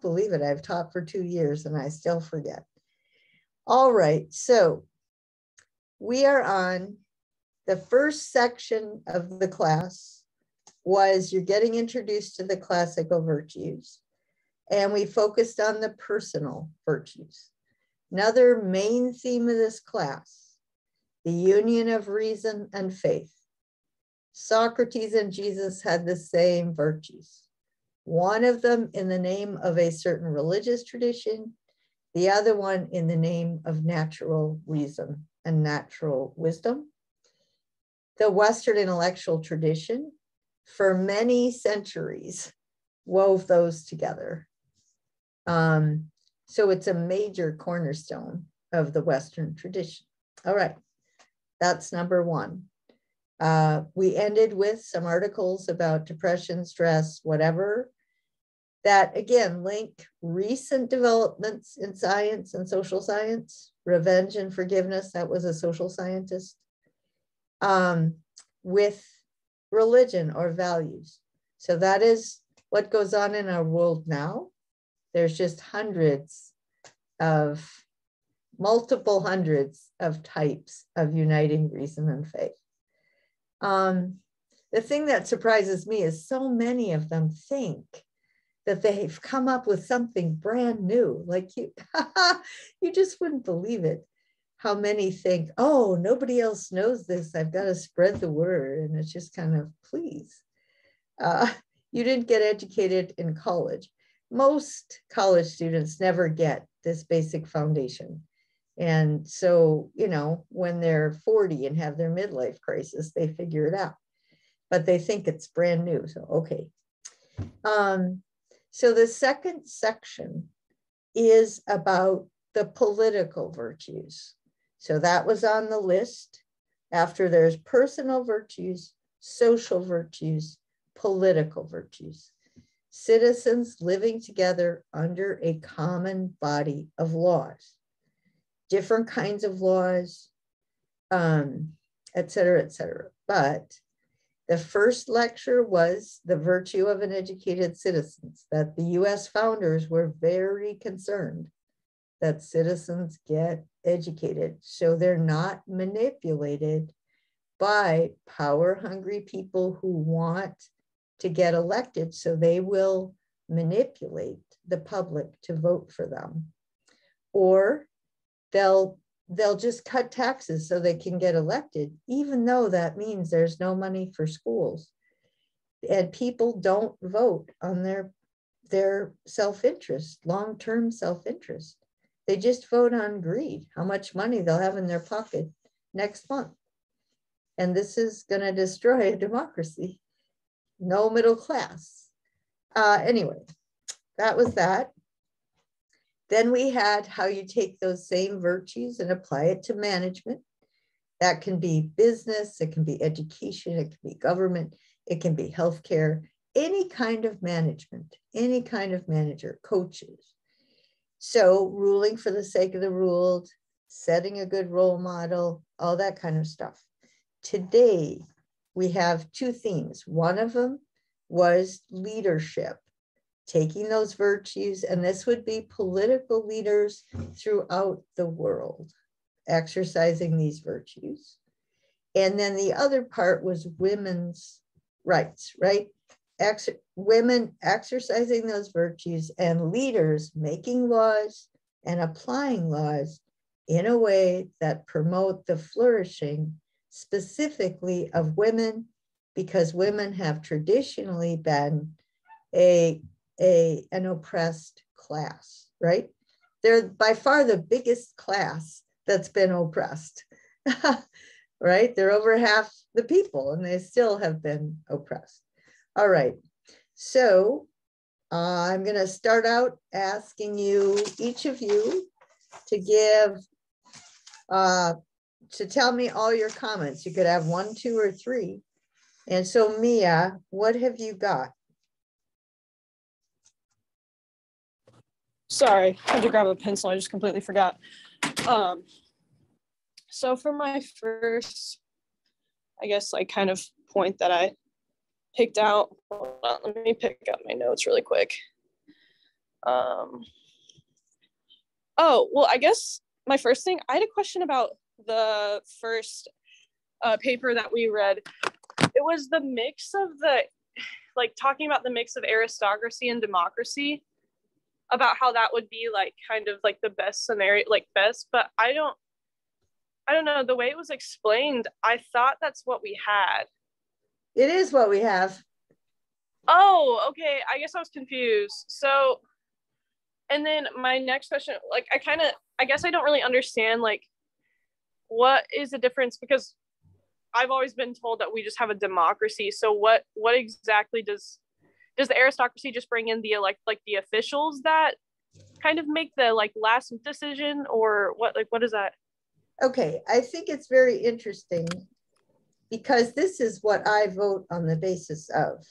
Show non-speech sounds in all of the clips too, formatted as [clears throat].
believe it. I've taught for two years and I still forget. All right, so we are on the first section of the class was you're getting introduced to the classical virtues. And we focused on the personal virtues. Another main theme of this class, the union of reason and faith. Socrates and Jesus had the same virtues. One of them in the name of a certain religious tradition, the other one in the name of natural reason and natural wisdom. The Western intellectual tradition, for many centuries, wove those together. Um, so it's a major cornerstone of the Western tradition. All right, that's number one. Uh, we ended with some articles about depression, stress, whatever, that again link recent developments in science and social science, revenge and forgiveness, that was a social scientist, um, with religion or values. So that is what goes on in our world now. There's just hundreds of, multiple hundreds of types of uniting reason and faith. Um, the thing that surprises me is so many of them think that they've come up with something brand new. Like you, [laughs] you just wouldn't believe it. How many think, oh, nobody else knows this. I've got to spread the word. And it's just kind of, please. Uh, [laughs] you didn't get educated in college. Most college students never get this basic foundation. And so, you know, when they're 40 and have their midlife crisis, they figure it out, but they think it's brand new. So, okay. Um, so the second section is about the political virtues. So that was on the list. After there's personal virtues, social virtues, political virtues. Citizens living together under a common body of laws different kinds of laws, um, et cetera, et cetera. But the first lecture was the virtue of an educated citizens, that the US founders were very concerned that citizens get educated. So they're not manipulated by power hungry people who want to get elected so they will manipulate the public to vote for them. Or they'll they'll just cut taxes so they can get elected, even though that means there's no money for schools. And people don't vote on their their self-interest, long-term self-interest. They just vote on greed, how much money they'll have in their pocket next month. And this is going to destroy a democracy. No middle class. Uh, anyway, that was that. Then we had how you take those same virtues and apply it to management. That can be business, it can be education, it can be government, it can be healthcare, any kind of management, any kind of manager, coaches. So, ruling for the sake of the ruled, setting a good role model, all that kind of stuff. Today, we have two themes. One of them was leadership taking those virtues, and this would be political leaders throughout the world exercising these virtues. And then the other part was women's rights, right? Ex- women exercising those virtues and leaders making laws and applying laws in a way that promote the flourishing specifically of women because women have traditionally been a a, an oppressed class, right? They're by far the biggest class that's been oppressed, [laughs] right? They're over half the people and they still have been oppressed. All right, so uh, I'm gonna start out asking you, each of you, to give, uh, to tell me all your comments. You could have one, two, or three. And so Mia, what have you got? Sorry, I had to grab a pencil. I just completely forgot. Um, so for my first, I guess, like kind of point that I picked out, on, let me pick up my notes really quick. Um, oh, well, I guess my first thing, I had a question about the first uh, paper that we read. It was the mix of the, like talking about the mix of aristocracy and democracy, about how that would be like kind of like the best scenario, like best, but I don't, I don't know, the way it was explained, I thought that's what we had. It is what we have. Oh, okay. I guess I was confused. So, and then my next question, like, I kind of, I guess I don't really understand, like, what is the difference? Because I've always been told that we just have a democracy. So, what, what exactly does, does the aristocracy just bring in the elect, like, the officials that kind of make the like last decision, or what, like, what is that? Okay, I think it's very interesting because this is what I vote on the basis of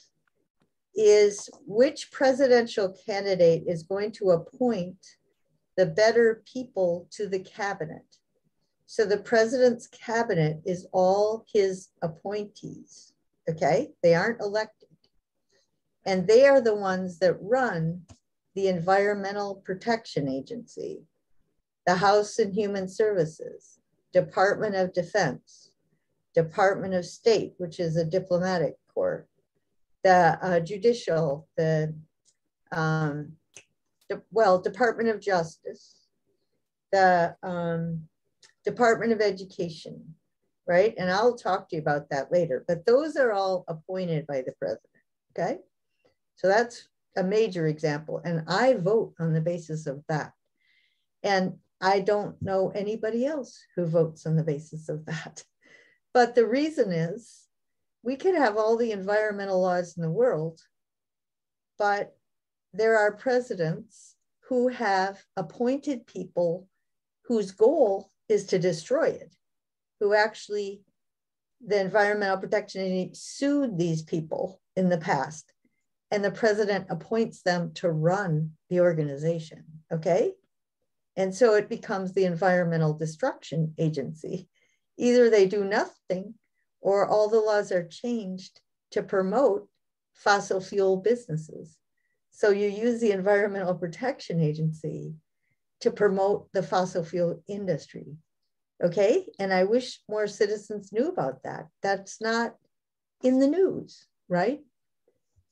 is which presidential candidate is going to appoint the better people to the cabinet. So the president's cabinet is all his appointees, okay? They aren't elected. And they are the ones that run the Environmental Protection Agency, the House and Human Services, Department of Defense, Department of State, which is a diplomatic corps, the uh, judicial, the, um, the, well, Department of Justice, the um, Department of Education, right? And I'll talk to you about that later, but those are all appointed by the president, okay? So that's a major example. And I vote on the basis of that. And I don't know anybody else who votes on the basis of that. [laughs] But the reason is we could have all the environmental laws in the world, but there are presidents who have appointed people whose goal is to destroy it, who actually, the Environmental Protection Agency sued these people in the past, and the president appoints them to run the organization, okay? And so it becomes the Environmental Destruction Agency. Either they do nothing or all the laws are changed to promote fossil fuel businesses. So you use the Environmental Protection Agency to promote the fossil fuel industry. Okay. And I wish more citizens knew about that. That's not in the news, right?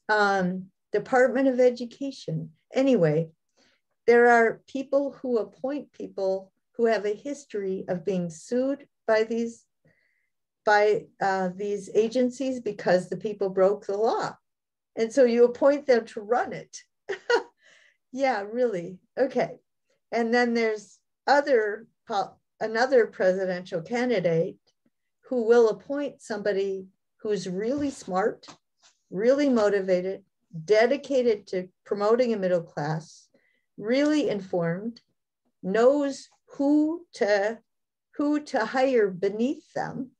Um, Department of Education. Anyway, there are people who appoint people who have a history of being sued by these by uh, these agencies because the people broke the law. And so you appoint them to run it. [laughs] yeah, really. Okay. And then there's other another presidential candidate who will appoint somebody who's really smart, really motivated, dedicated to promoting a middle class, really informed, knows who to who to hire beneath them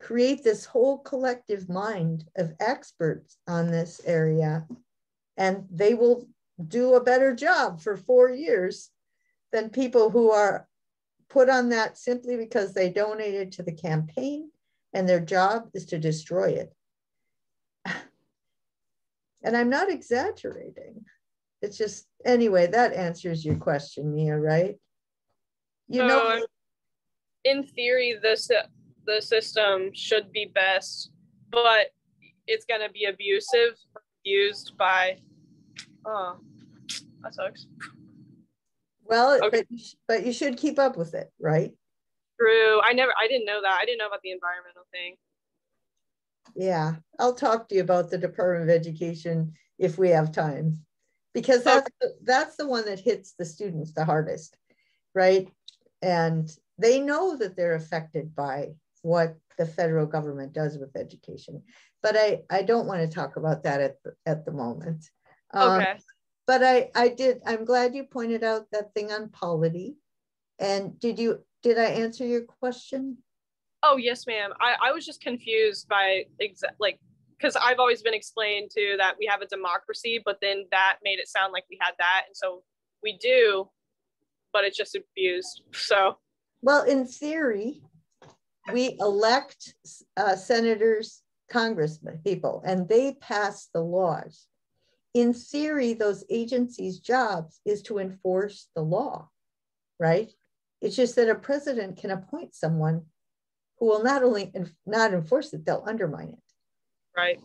create this whole collective mind of experts on this area, and they will do a better job for four years than people who are put on that simply because they donated to the campaign and their job is to destroy it. And I'm not exaggerating. It's just, anyway, that answers your question, Mia, right? You know, um, in theory, this the system should be best, but it's going to be abusive, used by. Oh, that sucks. Well, okay. but, but you should keep up with it, right? True. I never, I didn't know that. I didn't know about the environmental thing. Yeah, I'll talk to you about the Department of Education if we have time, because that's okay. that's the one that hits the students the hardest, right? And they know that they're affected by what the federal government does with education. But I, I don't want to talk about that at the, at the moment. Um, okay. But I, I did, I'm glad you pointed out that thing on polity. And did you, did I answer your question? Oh, yes, ma'am. I, I was just confused by exact, like, because I've always been explained to that we have a democracy, but then that made it sound like we had that. And so we do, but it's just abused. [laughs] So, well, in theory, we elect uh, senators, congressmen, people, and they pass the laws. in theory, those agencies' jobs is to enforce the law, right? It's just that a president can appoint someone who will not only not enforce it, they'll undermine it. Right.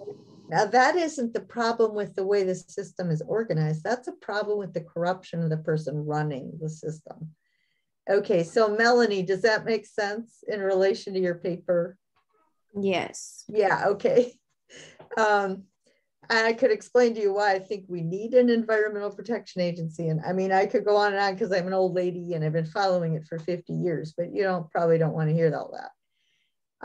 Now, that isn't the problem with the way the system is organized. That's a problem with the corruption of the person running the system. Okay, so Melanie, does that make sense in relation to your paper? Yes. Yeah, okay. [laughs] Um, I could explain to you why I think we need an environmental protection agency. And I mean, I could go on and on because I'm an old lady and I've been following it for 50 years, but you don't probably don't want to hear all that.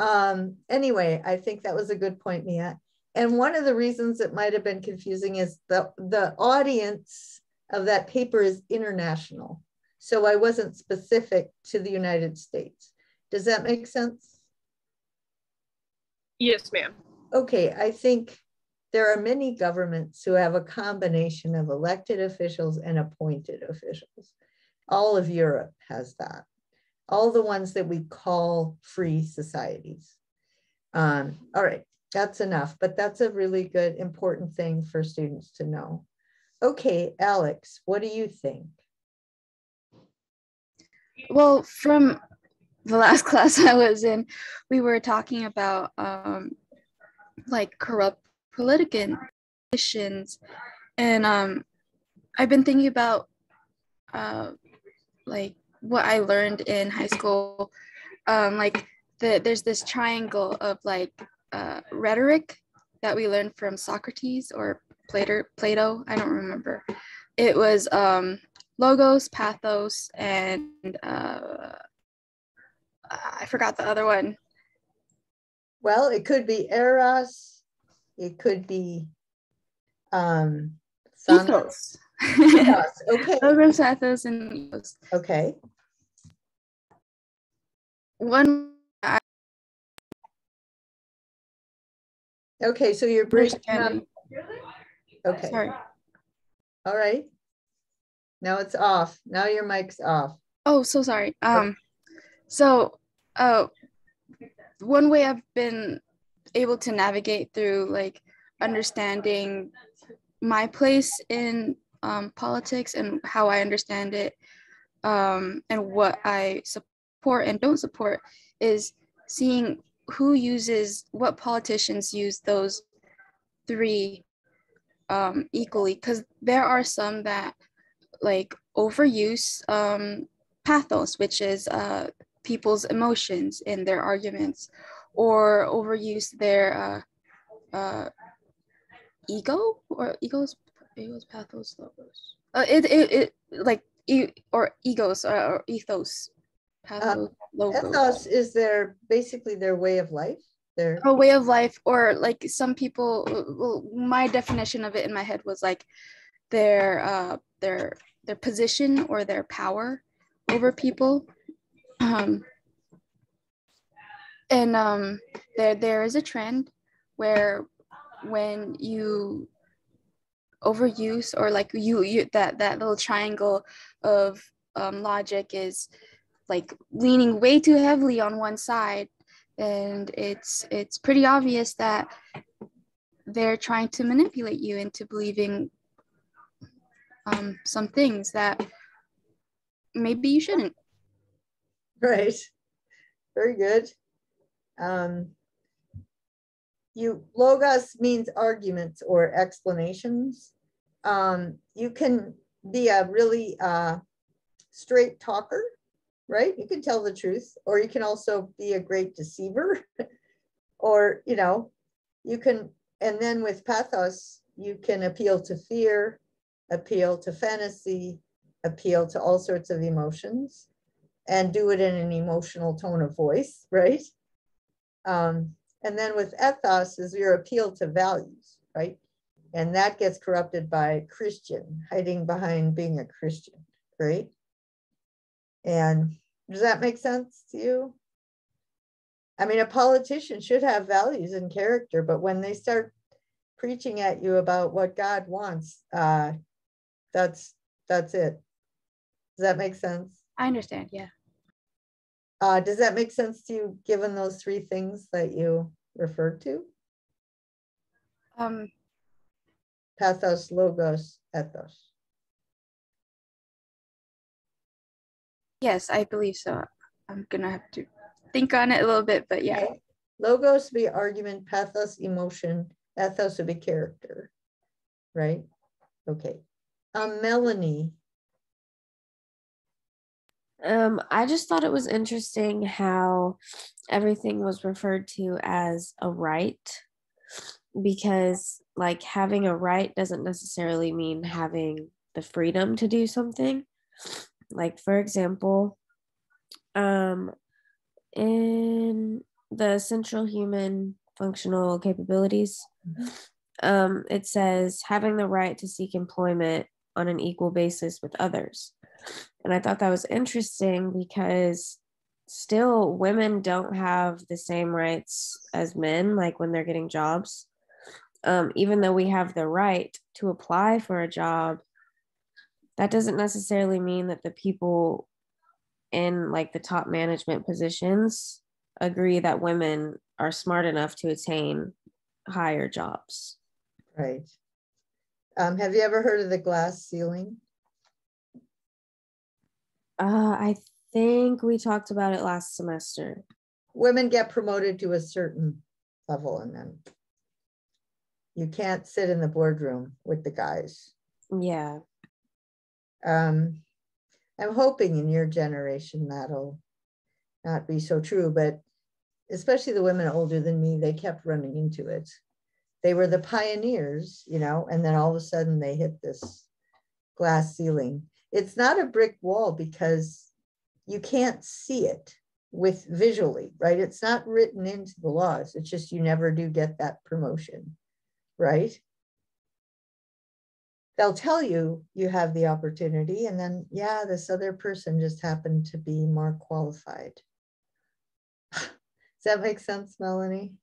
Um, anyway, I think that was a good point, Mia. And one of the reasons it might have been confusing is the, the audience of that paper is international. So I wasn't specific to the United States. Does that make sense? Yes, ma'am. Okay, I think there are many governments who have a combination of elected officials and appointed officials. All of Europe has that. All the ones that we call free societies. Um, all right, that's enough, but that's a really good, important thing for students to know. Okay, Alex, what do you think? Well, from the last [laughs] class I was in, we were talking about um, like corrupt politicians, and um, I've been thinking about uh, like what I learned in high school. Um, like the, there's this triangle of like uh, rhetoric that we learned from Socrates or Plato. Plato, I don't remember. It was um, logos, pathos, and uh, I forgot the other one. Well, it could be eros. It could be um, ethos. Okay. Pathos, and. Okay. One. Okay, so you're breaking up. Okay. Sorry. All right. Now it's off. Now your mic's off. Oh, so sorry. Um, so, uh, one way I've been able to navigate through like understanding my place in um, politics and how I understand it, um, and what I support and don't support is seeing who uses what politicians use those three um, equally. Because there are some that like overuse um, pathos, which is uh, people's emotions in their arguments, or overuse their uh, uh, ego or egos, egos, pathos, logos. Uh, it, it, it like e- or egos or, or ethos, pathos, uh, logos. Ethos is their basically their way of life. Their a way of life, or like some people. Well, my definition of it in my head was like their uh, their their position or their power over people. Um, and um, there there is a trend where when you overuse or like you you that that little triangle of um, logic is like leaning way too heavily on one side and it's it's pretty obvious that they're trying to manipulate you into believing um, some things that maybe you shouldn't. Right. Very good. Um, you logos means arguments or explanations. Um, you can be a really uh, straight talker, right? You can tell the truth, or you can also be a great deceiver, [laughs] or you know, you can. And then with pathos, you can appeal to fear, appeal to fantasy, appeal to all sorts of emotions, and do it in an emotional tone of voice, right? Um, and then with ethos is your appeal to values, right? And that gets corrupted by Christian, hiding behind being a Christian, right? And does that make sense to you? I mean, a politician should have values and character, but when they start preaching at you about what God wants, uh, that's that's it. Does that make sense? I understand. Yeah. Uh, does that make sense to you, given those three things that you referred to? Um, pathos, logos, ethos. Yes, I believe so. I'm gonna have to think on it a little bit, but yeah. Okay. Logos would be argument, pathos, emotion, ethos would be character, right? Okay. Um, Melanie. Um, I just thought it was interesting how everything was referred to as a right because like having a right doesn't necessarily mean having the freedom to do something. Like for example um in the central human functional capabilities um it says having the right to seek employment on an equal basis with others and i thought that was interesting because still women don't have the same rights as men like when they're getting jobs. Um, even though we have the right to apply for a job that doesn't necessarily mean that the people in like the top management positions agree that women are smart enough to attain higher jobs. Right. Um, have you ever heard of the glass ceiling uh, i think we talked about it last semester women get promoted to a certain level and then you can't sit in the boardroom with the guys. Yeah. Um, I'm hoping in your generation that'll not be so true, but especially the women older than me, they kept running into it. They were the pioneers, you know, and then all of a sudden they hit this glass ceiling. It's not a brick wall because you can't see it with visually, right? It's not written into the laws. It's just you never do get that promotion right? They'll tell you you have the opportunity, and then, yeah, this other person just happened to be more qualified. Does that make sense, Melanie?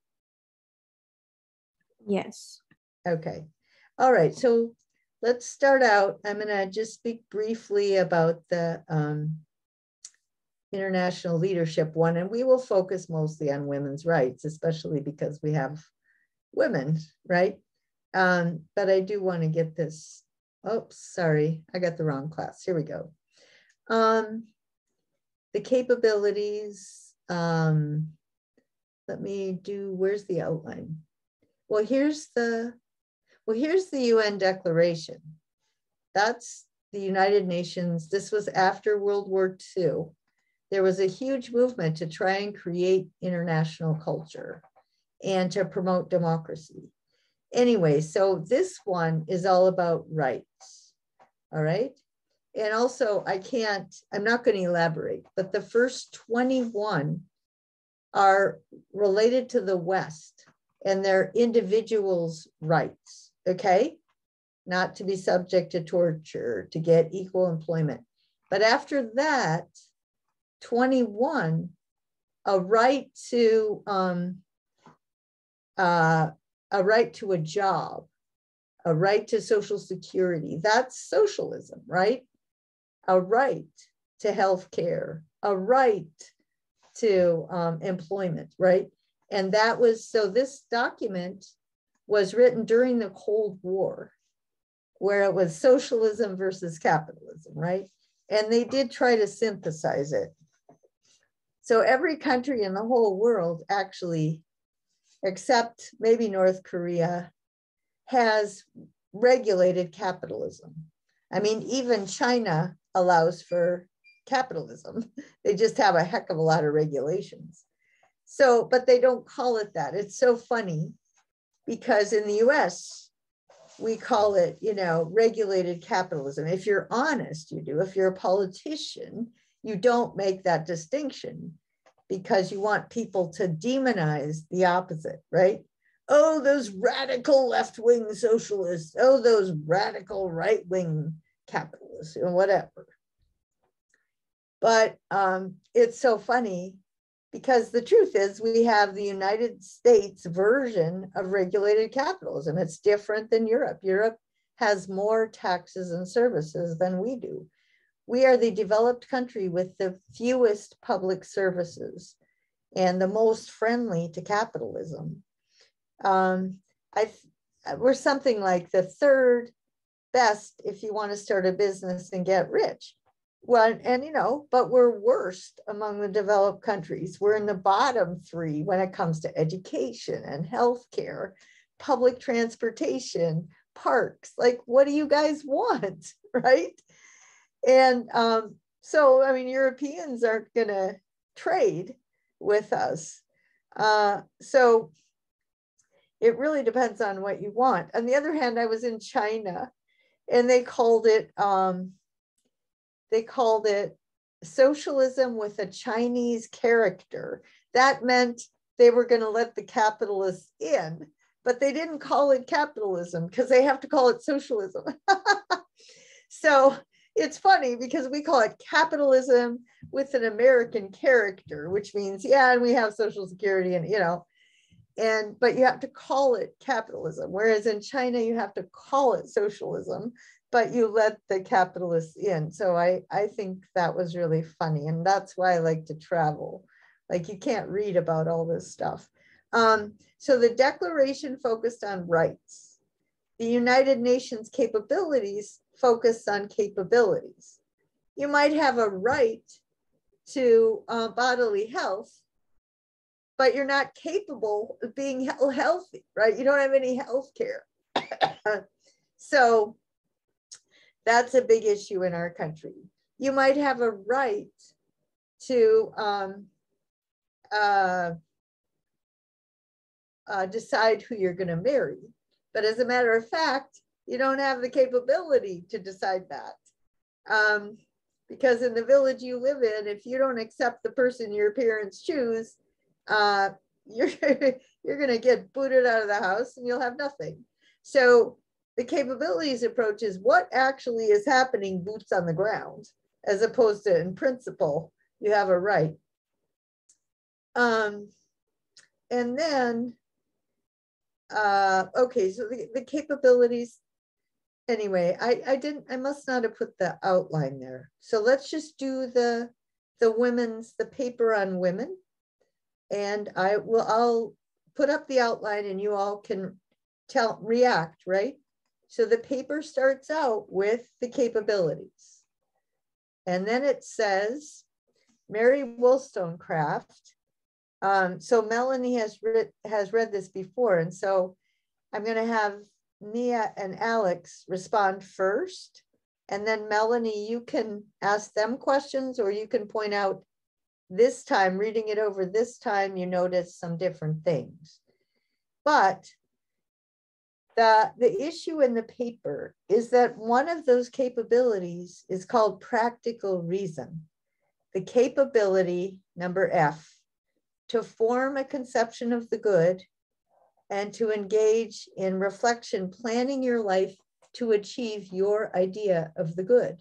Yes. Okay. All right. So let's start out. I'm going to just speak briefly about the um, international leadership one, and we will focus mostly on women's rights, especially because we have women, right? Um, but I do want to get this. Oops, sorry, I got the wrong class. Here we go. Um, the capabilities. Um, let me do, where's the outline? Well, here's the, well, here's the UN Declaration. That's the United Nations. This was after World War II. There was a huge movement to try and create international culture and to promote democracy anyway, so this one is all about rights. All right. And also, I can't, I'm not going to elaborate, but the first 21 are related to the West and their individuals' rights. Okay. Not to be subject to torture, to get equal employment. But after that, 21, a right to um, uh, a right to a job, a right to social security. That's socialism, right? A right to health care, a right to um, employment, right? And that was so this document was written during the Cold War, where it was socialism versus capitalism, right? And they did try to synthesize it. So every country in the whole world actually except maybe North Korea, has regulated capitalism. I mean, even China allows for capitalism. [laughs] They just have a heck of a lot of regulations. So, but they don't call it that. It's so funny because in the US, we call it, you know, regulated capitalism. If you're honest, you do. If you're a politician, you don't make that distinction because you want people to demonize the opposite, right? Oh, those radical left wing socialists. Oh, those radical right wing capitalists, and whatever. But um, it's so funny because the truth is, we have the United States version of regulated capitalism. It's different than Europe. Europe has more taxes and services than we do we are the developed country with the fewest public services and the most friendly to capitalism. Um, I, we're something like the third best if you want to start a business and get rich. Well, and you know, but we're worst among the developed countries. We're in the bottom three when it comes to education and healthcare, public transportation, parks. Like, what do you guys want? [laughs] Right. And um, so, I mean, Europeans aren't going to trade with us. Uh, so it really depends on what you want. On the other hand, I was in China and they called it, um, they called it socialism with a Chinese character. That meant they were going to let the capitalists in, but they didn't call it capitalism because they have to call it socialism. [laughs] so it's funny because we call it capitalism with an American character, which means, yeah, and we have Social Security and, you know, and but you have to call it capitalism whereas in china you have to call it socialism but you let the capitalists in. So i i think that was really funny and that's why i like to travel. Like you can't read about all this stuff. Um, so the declaration focused on rights. The united nations capabilities focused on capabilities. You might have a right to uh, bodily health but you're not capable of being healthy, right? You don't have any health care. [coughs] so that's a big issue in our country. You might have a right to um, uh, uh, decide who you're going to marry. But as a matter of fact, you don't have the capability to decide that. Um, because in the village you live in, if you don't accept the person your parents choose, uh, [laughs] you're you're going to get booted out of the house and you'll have nothing. So the capabilities approach is what actually is happening boots on the ground, as opposed to in principle, you have a right. Um, and then, uh, okay, so the, the capabilities, anyway, I, I didn't, I must not have put the outline there. So let's just do the, the women's, the paper on women and I will, I'll put up the outline and you all can tell, react, right? So the paper starts out with the capabilities. And then it says, Mary Wollstonecraft. Um, so Melanie has read, has read this before. And so I'm gonna have Nia and Alex respond first. And then Melanie, you can ask them questions or you can point out this time, reading it over this time, you notice some different things. But the, the issue in the paper is that one of those capabilities is called practical reason. The capability, number F, to form a conception of the good and to engage in reflection, planning your life to achieve your idea of the good.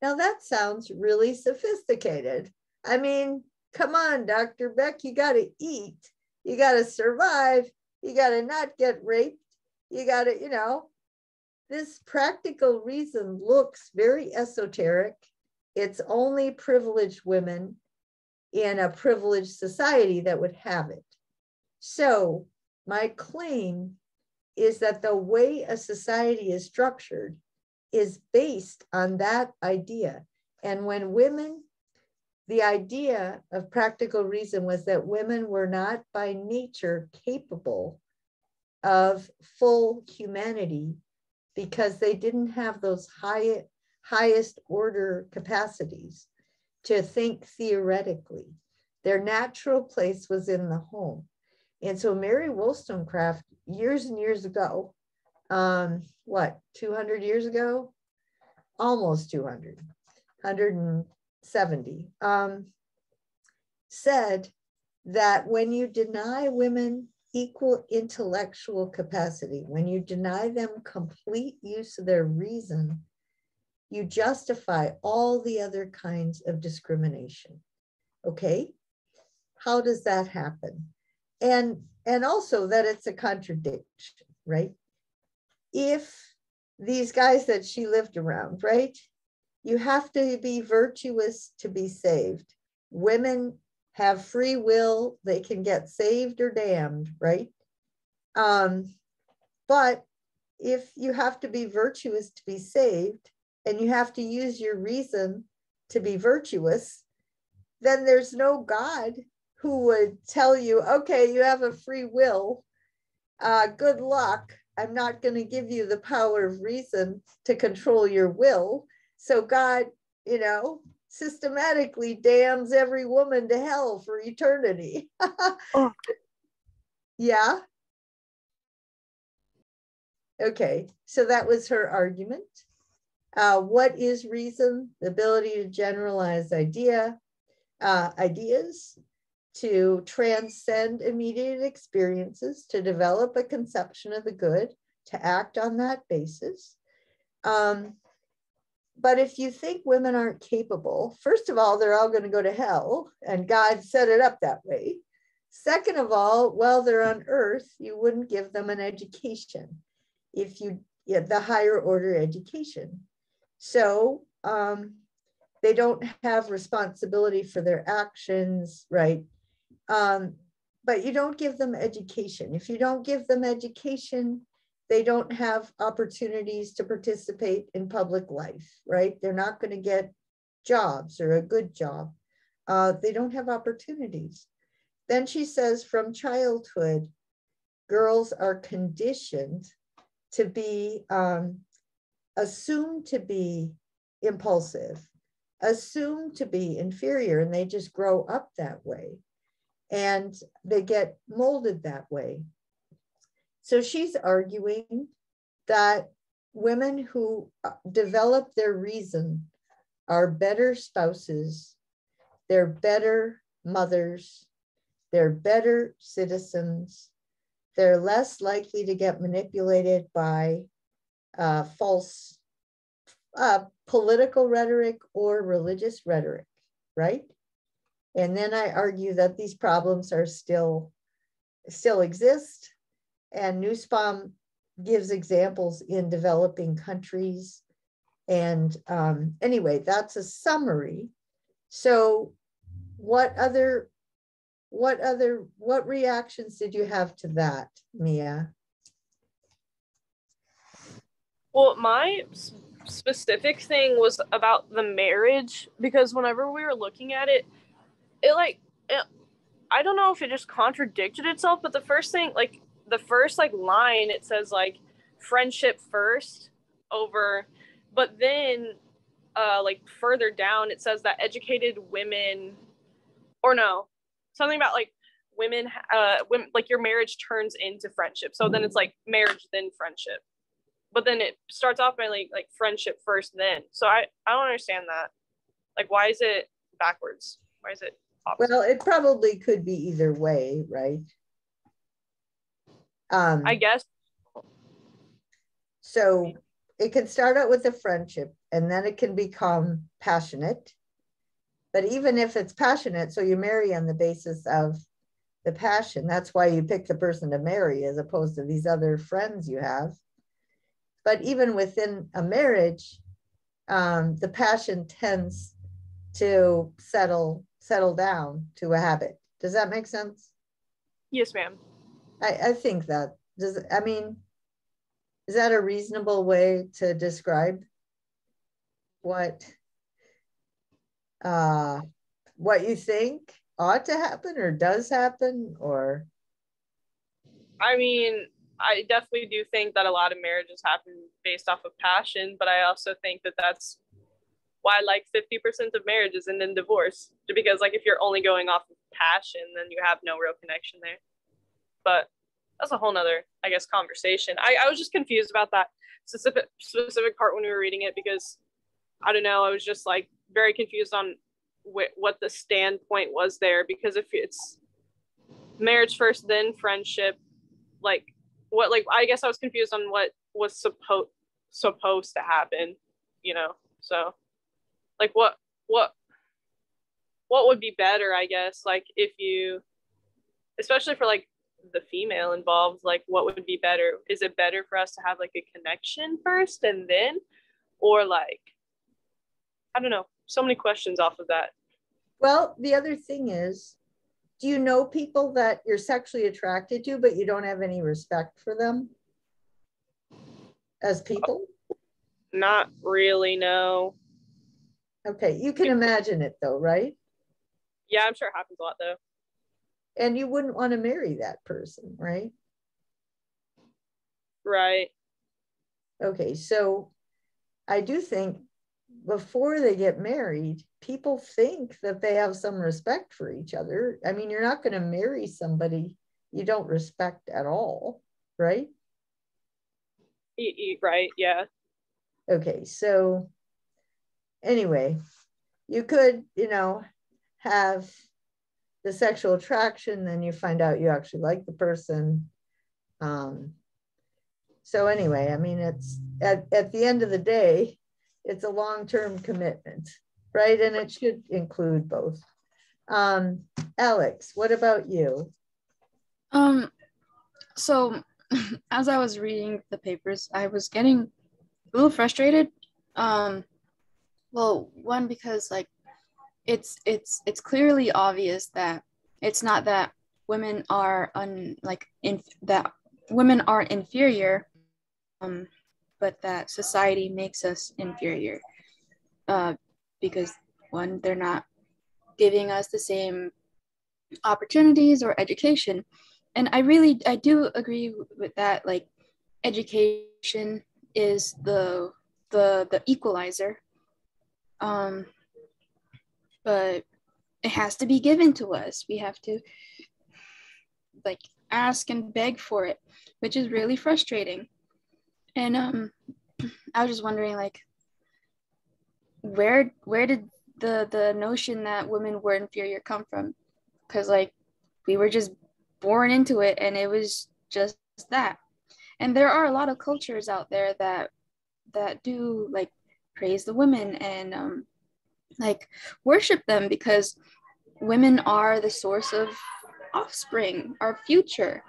Now that sounds really sophisticated. I mean, come on, Dr. Beck, you got to eat. You got to survive. You got to not get raped. You got to, you know, this practical reason looks very esoteric. It's only privileged women in a privileged society that would have it. So, my claim is that the way a society is structured is based on that idea. And when women the idea of practical reason was that women were not by nature capable of full humanity because they didn't have those high, highest order capacities to think theoretically. Their natural place was in the home. And so Mary Wollstonecraft, years and years ago, um, what, 200 years ago? Almost 200, 100 70, um, said that when you deny women equal intellectual capacity, when you deny them complete use of their reason, you justify all the other kinds of discrimination. Okay? How does that happen? And and also that it's a contradiction, right? If these guys that she lived around, right? you have to be virtuous to be saved. Women have free will, they can get saved or damned, right? Um, but if you have to be virtuous to be saved and you have to use your reason to be virtuous, then there's no God who would tell you, okay, you have a free will. Uh, good luck. I'm not going to give you the power of reason to control your will. So God, you know, systematically damns every woman to hell for eternity. [laughs] oh. Yeah. Okay, so that was her argument. Uh, what is reason? The ability to generalize idea, uh, ideas, to transcend immediate experiences, to develop a conception of the good, to act on that basis. Um, but if you think women aren't capable, first of all, they're all going to go to hell, and God set it up that way. Second of all, while they're on earth, you wouldn't give them an education if you the higher order education. So um, they don't have responsibility for their actions, right? Um, but you don't give them education. If you don't give them education, they don't have opportunities to participate in public life, right? They're not going to get jobs or a good job. Uh, they don't have opportunities. Then she says from childhood, girls are conditioned to be um, assumed to be impulsive, assumed to be inferior, and they just grow up that way. And they get molded that way. So she's arguing that women who uh, develop their reason are better spouses, they're better mothers, they're better citizens, they're less likely to get manipulated by uh, false uh, political rhetoric or religious rhetoric, right? And then I argue that these problems are still still exist and Nussbaum gives examples in developing countries. And um, anyway, that's a summary. So what other, what other, what reactions did you have to that, Mia? Well, my specific thing was about the marriage because whenever we were looking at it, it like, it, I don't know if it just contradicted itself, but the first thing, like, the first like line it says like friendship first over but then uh like further down it says that educated women or no something about like women uh women, like your marriage turns into friendship. So then it's like marriage then friendship. But then it starts off by like like friendship first then. So i i don't understand that. Like why is it backwards? Why is it opposite? well it probably could be either way right um, I guess. So it can start out with a friendship and then it can become passionate. But even if it's passionate, so you marry on the basis of the passion. That's why you pick the person to marry as opposed to these other friends you have. But even within a marriage, um, the passion tends to settle settle down to a habit. Does that make sense? Yes, ma'am. I, I think that does I mean is that a reasonable way to describe what uh what you think ought to happen or does happen or I mean I definitely do think that a lot of marriages happen based off of passion, but I also think that that's why like 50% of marriages end in divorce. Because like if you're only going off of passion, then you have no real connection there but that's a whole nother, I guess, conversation. I, I was just confused about that specific specific part when we were reading it because I don't know, I was just like very confused on wh- what the standpoint was there because if it's marriage first, then friendship, like what, like I guess I was confused on what was supposed supposed to happen, you know. So, like what what what would be better, I guess, like if you, especially for like the female involved like what would be better is it better for us to have like a connection first and then or like i don't know so many questions off of that well the other thing is do you know people that you're sexually attracted to but you don't have any respect for them as people? Not really, no. Okay, you can imagine it though, right? Yeah, I'm sure it happens a lot though. And you wouldn't want to marry that person, right? Right. Okay, so I do think before they get married, people think that they have some respect for each other. I mean, you're not going to marry somebody you don't respect at all, right? Right, yeah. Okay, so anyway, you could, you know, have the sexual attraction, then you find out you actually like the person. Um, so anyway, I mean, it's at, at the end of the day, it's a long-term commitment, right? And it should include both. Um, Alex, what about you? Um, so [laughs] as I was reading the papers, I was getting a little frustrated. Um, well, one because like it's it's it's clearly obvious that it's not that women are un like in that women are inferior, um, but that society makes us inferior, uh, because one they're not giving us the same opportunities or education. And i really i do agree with that like education is the the the equalizer. Um but it has to be given to us. We have to like ask and beg for it which is really frustrating. And um [clears throat] i was just wondering like where where did the the notion that women were inferior come from? Because like we were just born into it and it was just that. And there are a lot of cultures out there that that do like praise the women and um like worship them because women are the source of offspring our future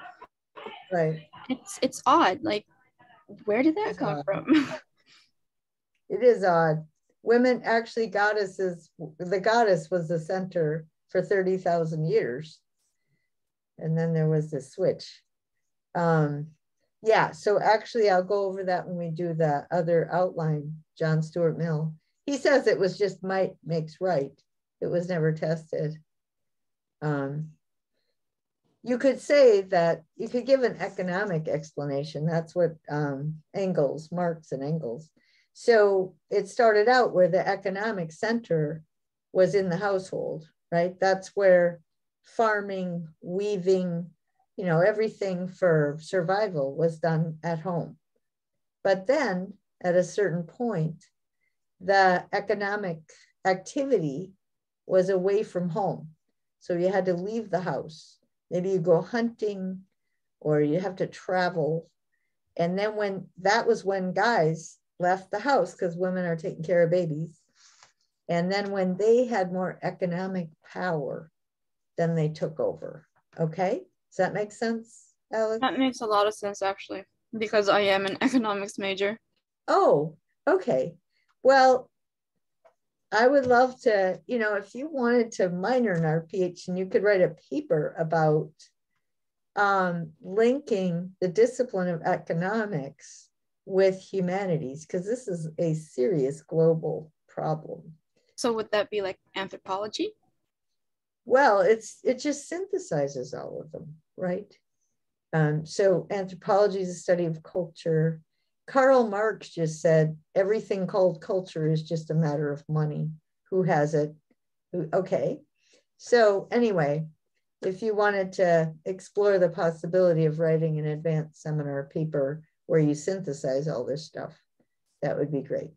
right it's it's odd like where did that it's come odd. from [laughs] it is odd women actually goddesses the goddess was the center for 30,000 years and then there was the switch. Um, yeah, so actually I'll go over that when we do the other outline, John Stuart Mill. He says it was just might makes right. It was never tested. Um, you could say that you could give an economic explanation. That's what um, Engels, Marx and Engels. So it started out where the economic center was in the household, right? That's where farming, weaving, you know, everything for survival was done at home. But then at a certain point, the economic activity was away from home. So you had to leave the house. Maybe you go hunting or you have to travel. And then when that was when guys left the house because women are taking care of babies. And then when they had more economic power, then they took over. Okay, does that make sense, Alex? That makes a lot of sense actually, because I am an [laughs] economics major. Oh, okay. Well, I would love to, you know, if you wanted to minor in our RPH and you could write a paper about um, linking the discipline of economics with humanities, because this is a serious global problem. So would that be like anthropology? Well, it's it just synthesizes all of them, right? Um, so anthropology is a study of culture. Karl Marx just said everything called culture is just a matter of money. Who has it? Okay. So anyway, if you wanted to explore the possibility of writing an advanced seminar paper where you synthesize all this stuff, that would be great.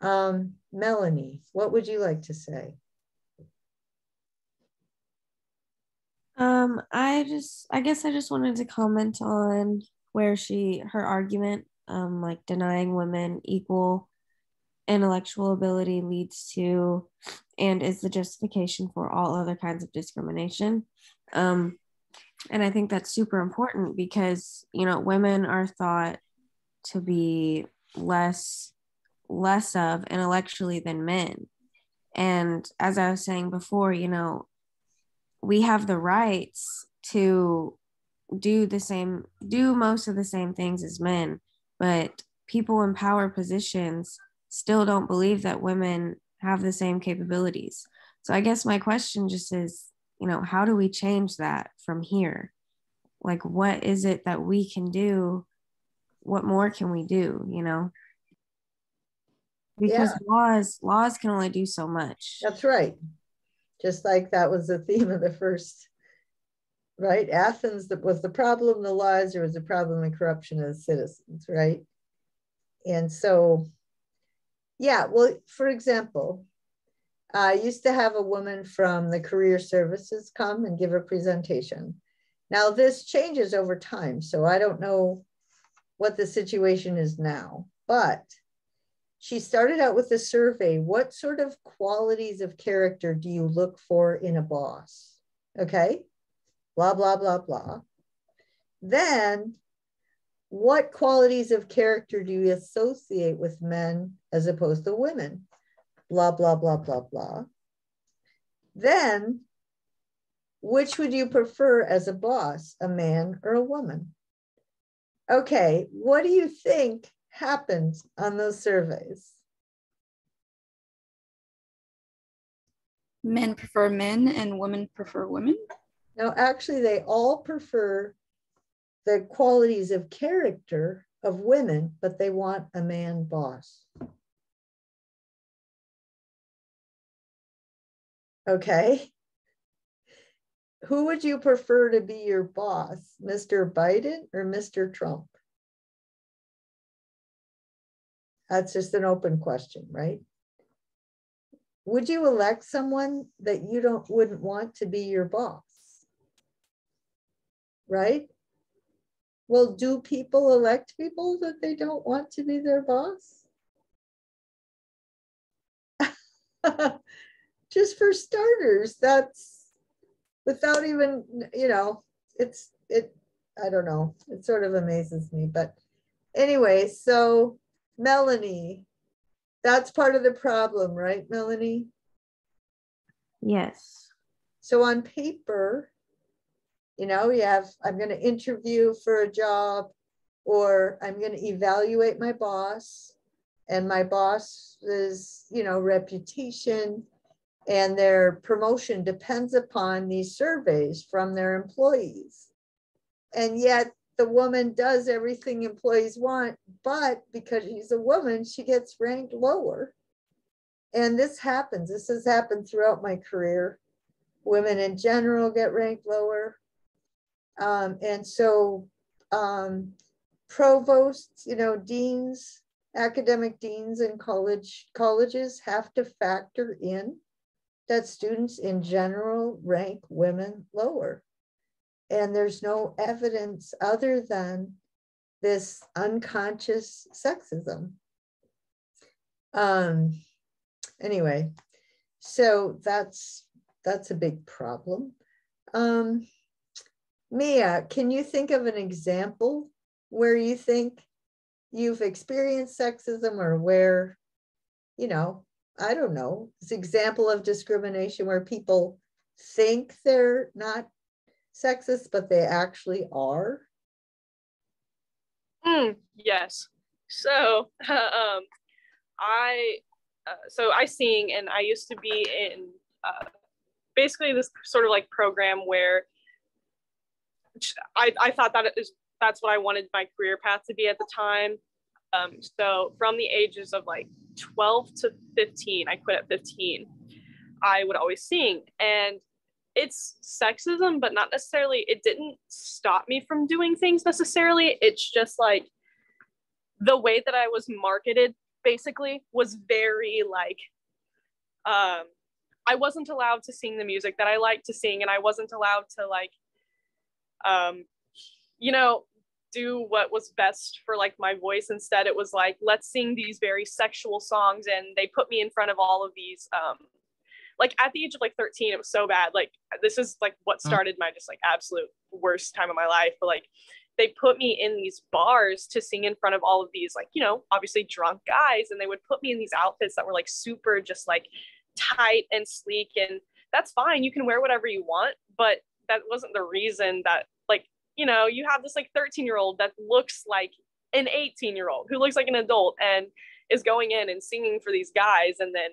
Um, Melanie, what would you like to say? Um, I just, I guess I just wanted to comment on where she, her argument, um, like denying women equal intellectual ability leads to and is the justification for all other kinds of discrimination. Um, and I think that's super important because, you know, women are thought to be less less of intellectually than men. And as I was saying before, you know, we have the rights to do the same do most of the same things as men but people in power positions still don't believe that women have the same capabilities. So I guess my question just is, you know, how do we change that from here? Like, what is it that we can do? What more can we do, you know? Because yeah. laws laws can only do so much. That's right. Just like that was the theme of the first right? Athens that was the problem, the laws, there was a problem in corruption of the citizens, right? And so, yeah, well, for example, I used to have a woman from the career services come and give a presentation. Now, this changes over time, so I don't know what the situation is now, but she started out with a survey. What sort of qualities of character do you look for in a boss? Okay blah, blah, blah, blah. Then, what qualities of character do you associate with men as opposed to women? Blah, blah, blah, blah, blah. Then, which would you prefer as a boss, a man or a woman? Okay, what do you think happened on those surveys? Men prefer men and women prefer women. Now, actually, they all prefer the qualities of character of women, but they want a man boss. Okay. Who would you prefer to be your boss, Mr. Biden or Mr. Trump? That's just an open question, right? Would you elect someone that you don't wouldn't want to be your boss? Right? Well, do people elect people that they don't want to be their boss? [laughs] Just for starters, that's without even, you know, it's, it, I don't know, it sort of amazes me. But anyway, so Melanie, that's part of the problem, right, Melanie? Yes. So on paper, you know, you have, I'm going to interview for a job or I'm going to evaluate my boss and my boss's, you know, reputation and their promotion depends upon these surveys from their employees. And yet the woman does everything employees want, but because she's a woman, she gets ranked lower. And this happens. This has happened throughout my career. Women in general get ranked lower. Um, and so um, provosts, you know, deans, academic deans in college colleges have to factor in that students in general rank women lower. And there's no evidence other than this unconscious sexism. Um, anyway, so that's that's a big problem. Um, Mia, can you think of an example where you think you've experienced sexism or where, you know, I don't know, this example of discrimination where people think they're not sexist, but they actually are? Mm, yes. So, [laughs] um, I, uh, so I sing and I used to be in uh, basically this sort of like program where I, I thought that is that's what I wanted my career path to be at the time. Um, so from the ages of like 12 to 15, I quit at 15. I would always sing, and it's sexism, but not necessarily. It didn't stop me from doing things necessarily. It's just like the way that I was marketed basically was very like um I wasn't allowed to sing the music that I liked to sing and I wasn't allowed to like um, you know, do what was best for like my voice. Instead, it was like, let's sing these very sexual songs. And they put me in front of all of these, um, like at the age of like 13, it was so bad. Like, this is like what mm. started my just like absolute worst time of my life. But like, they put me in these bars to sing in front of all of these, like, you know, obviously drunk guys. And they would put me in these outfits that were like super just like tight and sleek. And that's fine. You can wear whatever you want. But that wasn't the reason that like you know you have this like 13 year old that looks like an 18 year old who looks like an adult and is going in and singing for these guys and then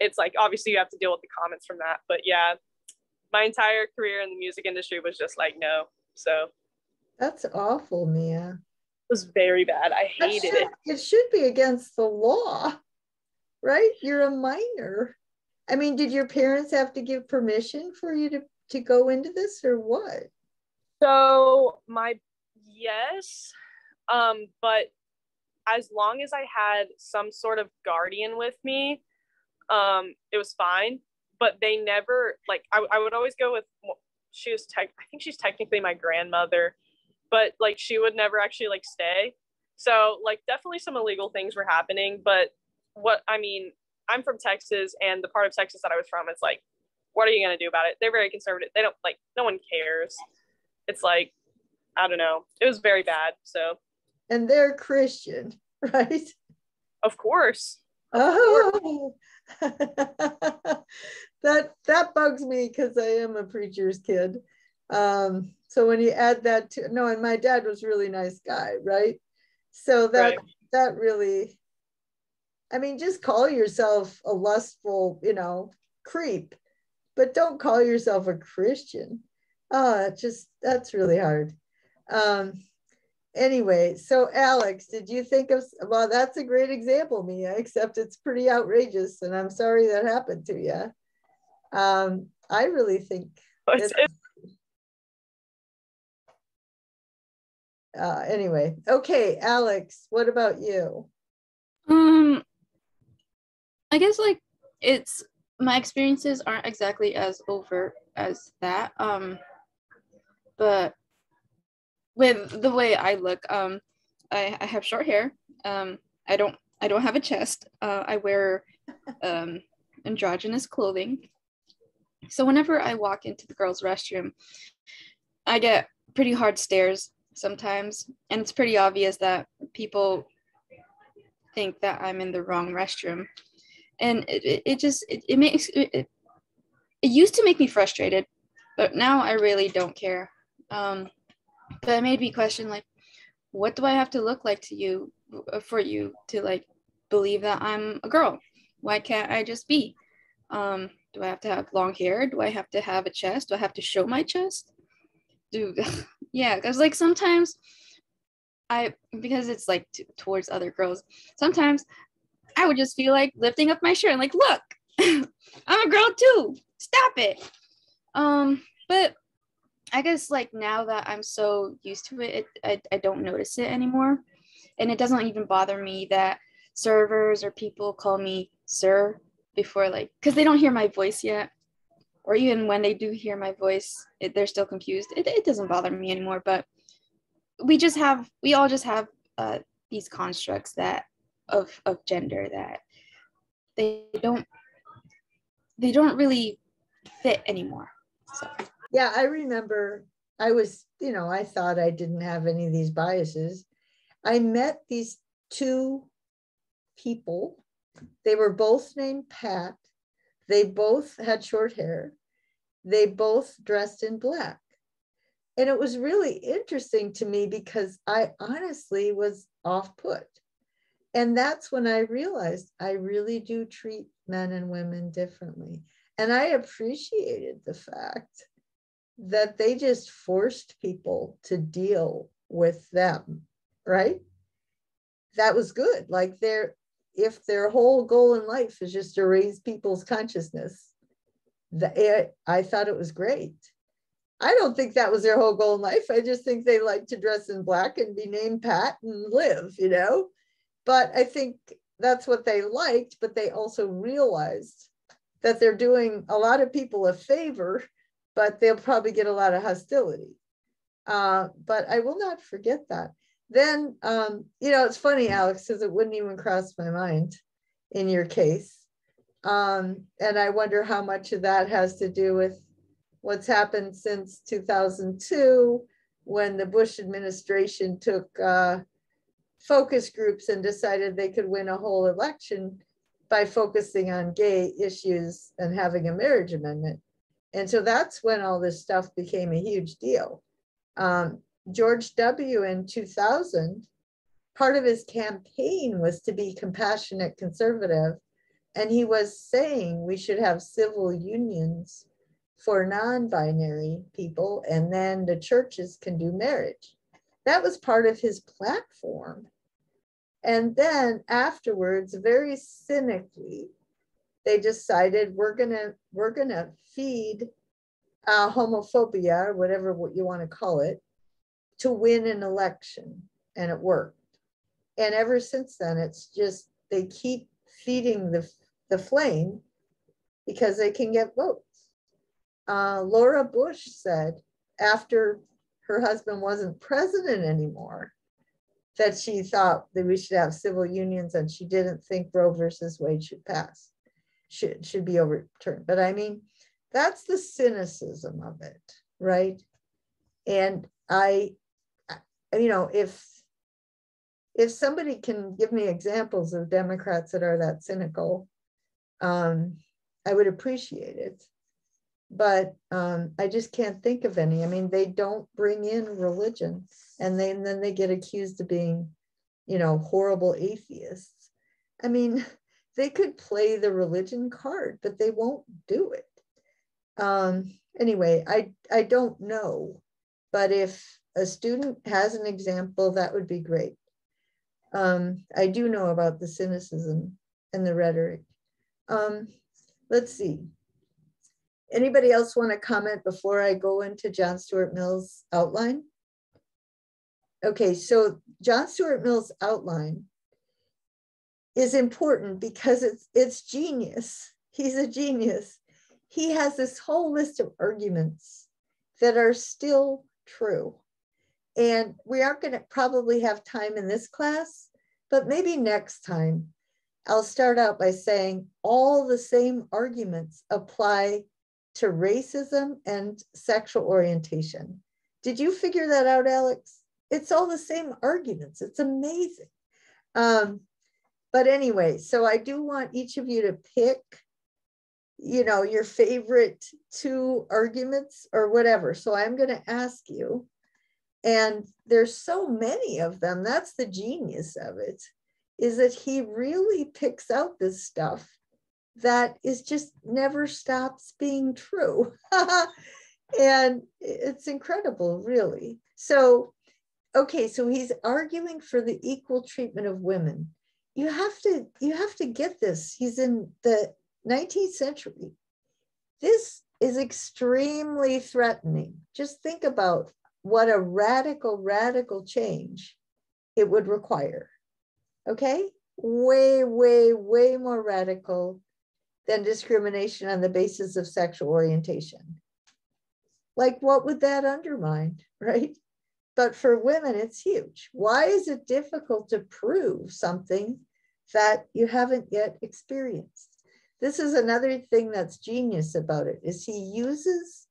it's like obviously you have to deal with the comments from that but yeah my entire career in the music industry was just like no so That's awful, Mia. it was very bad i hated should- it It should be against the law, right? You're a minor. I mean, did your parents have to give permission for you to, to go into this or what? So my yes, um, but as long as I had some sort of guardian with me, um, it was fine. But they never like I, I would always go with she was tech I think she's technically my grandmother, but like she would never actually like stay. So like definitely some illegal things were happening, but what I mean, I'm from Texas and the part of Texas that I was from, it's like, what are you gonna do about it? They're very conservative. They don't like no one cares it's like I don't know. It was very bad. So And they're Christian, [laughs] right? of course, Oh, [laughs] that that bugs me because I am a preacher's kid. Um, so when you add that to no, and my dad was a really nice guy, right? So that Right. that really, I mean, just call yourself a lustful, you know, creep, but don't call yourself a Christian. Oh, just that's really hard. Um, anyway, so Alex, did you think of well, that's a great example, Mia, except it's pretty outrageous, and I'm sorry that happened to you. Um, I really think it's, it- uh, anyway, okay, Alex, what about you? Um, I guess like it's my experiences aren't exactly as overt as that. Um, but with the way I look, um, I, I have short hair. Um, I don't I don't have a chest. Uh, I wear um, androgynous clothing. So whenever I walk into the girls' restroom, I get pretty hard stares sometimes, and it's pretty obvious that people think that I'm in the wrong restroom. And it, it, just it, it makes it, it used to make me frustrated, but now I really don't care. Um, but it made me question like, what do I have to look like to you for you to like believe that I'm a girl? Why can't I just be? Um, do I have to have long hair? Do I have to have a chest? Do I have to show my chest? Do [laughs] yeah, because like sometimes I because it's like t- towards other girls. Sometimes I would just feel like lifting up my shirt and like, look, [laughs] I'm a girl too. Stop it. Um, but I guess like now that I'm so used to it, it I, I don't notice it anymore. And it doesn't even bother me that servers or people call me sir before like because they don't hear my voice yet. Or even when they do hear my voice, it, they're still confused. It, it doesn't bother me anymore, but we just have we all just have uh, these constructs that of of gender that they don't they don't really fit anymore so Yeah, I remember I was, you know, I thought I didn't have any of these biases. I met these two people. They were both named Pat. They both had short hair. They both dressed in black. And it was really interesting to me because I honestly was off put. And that's when I realized I really do treat men and women differently. And I appreciated the fact that they just forced people to deal with them, right? That was good. Like their if their whole goal in life is just to raise people's consciousness, I thought it was great. I don't think that was their whole goal in life. I just think they like to dress in black and be named Pat and live, you know. But I think that's what they liked, but they also realized that they're doing a lot of people a favor but they'll probably get a lot of hostility. Uh, but I will not forget that. Then, um, you know, it's funny, Alex, because it wouldn't even cross my mind in your case. Um, and I wonder how much of that has to do with what's happened since 2002 when the Bush administration took uh, focus groups and decided they could win a whole election by focusing on gay issues and having a marriage amendment. And so that's when all this stuff became a huge deal. Um, George W. in 2000 part of his campaign was to be compassionate conservative. And he was saying we should have civil unions for non binary people, and then the churches can do marriage. That was part of his platform. And then afterwards, very cynically, they decided we're gonna we're gonna feed uh, homophobia or whatever what you want to call it to win an election, and it worked. And ever since then, it's just they keep feeding the the flame because they can get votes. Uh, Laura Bush said after her husband wasn't president anymore that she thought that we should have civil unions and she didn't think Roe versus Wade should pass, should, should be overturned. But I mean, that's the cynicism of it, right? And I, you know, if if somebody can give me examples of Democrats that are that cynical, um, I would appreciate it but um, I just can't think of any. I mean, they don't bring in religion, and, then they get accused of being, you know, horrible atheists. I mean, [laughs] they could play the religion card, but they won't do it. Um, anyway, I I don't know, but if a student has an example, that would be great. Um, I do know about the cynicism and the rhetoric. Um, let's see. Anybody else want to comment before I go into John Stuart Mill's outline? Okay, so John Stuart Mill's outline is important because it's it's genius. He's a genius. He has this whole list of arguments that are still true. And we aren't going to probably have time in this class, but maybe next time I'll start out by saying all the same arguments apply to racism and sexual orientation. Did you figure that out, Alex? It's all the same arguments. It's amazing. Um, but anyway, so I do want each of you to pick, you know, your favorite two arguments or whatever. So I'm going to ask you, and there's so many of them. That's the genius of it, is that he really picks out this stuff that is just never stops being true. [laughs] and it's incredible, really. So, okay, so he's arguing for the equal treatment of women. You have to you have to get this. He's in the 19th century. This is extremely threatening. Just think about what a radical, radical change it would require. Okay? Way, way, way more radical than discrimination on the basis of sexual orientation. Like, what would that undermine, [laughs] right? But for women, it's huge. Why is it difficult to prove something that you haven't yet experienced? This is another thing that's genius about it is he uses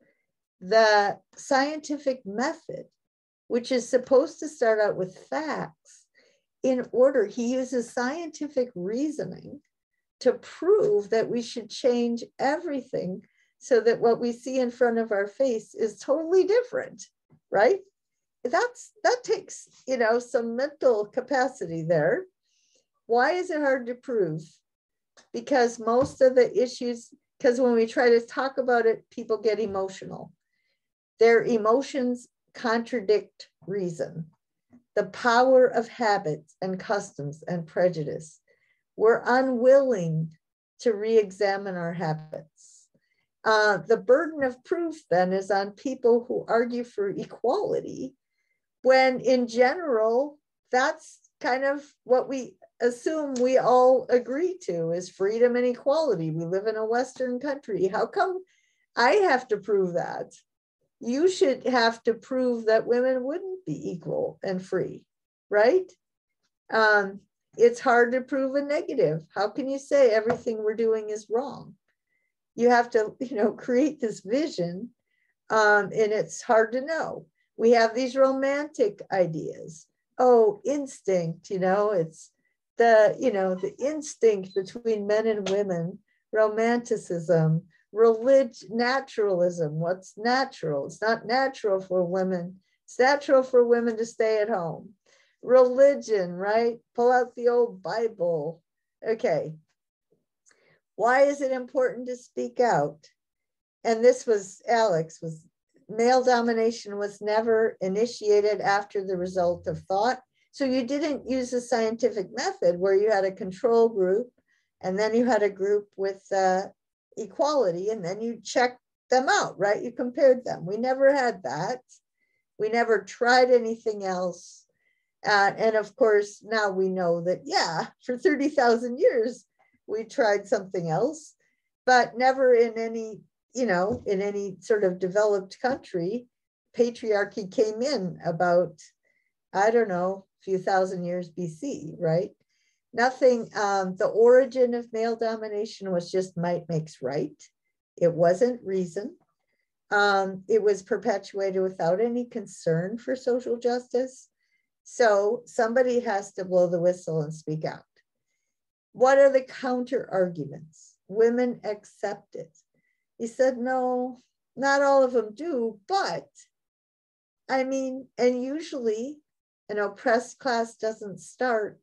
the scientific method, which is supposed to start out with facts, in order, he uses scientific reasoning to prove that we should change everything so that what we see in front of our face is totally different, right? That's that takes, you know, some mental capacity there. Why is it hard to prove? Because most of the issues, because when we try to talk about it, people get emotional. Their emotions contradict reason. The power of habits and customs and prejudice we're unwilling to re examine our habits. Uh, the burden of proof then is on people who argue for equality, when in general, that's kind of what we assume we all agree to is freedom and equality. We live in a Western country. How come I have to prove that? You should have to prove that women wouldn't be equal and free, right? Um, it's hard to prove a negative. How can you say everything we're doing is wrong? You have to, you know, [laughs] create this vision, um, and it's hard to know. We have these romantic ideas. Oh, instinct, you know, it's the, you know, the instinct between men and women, romanticism, religion, naturalism. What's natural? It's not natural for women. It's natural for women to stay at home Religion, right? Pull out the old Bible. Okay. Why is it important to speak out? And this was Alex was male domination was never initiated after the result of thought. So you didn't use a scientific method where you had a control group and then you had a group with uh, equality and then you checked them out, right? You compared them. We never had that. We never tried anything else. Uh, and of course, now we know that, yeah, for 30,000 years, we tried something else, but never in any, you know, in any sort of developed country, patriarchy came in about, I don't know, a few thousand years BC, right? Nothing, um, the origin of male domination was just might makes right. It wasn't reason. Um, it was perpetuated without any concern for social justice. So somebody has to blow the whistle and speak out. What are the counter arguments? Women accept it. He said, no, not all of them do, but I mean, and usually an oppressed class doesn't start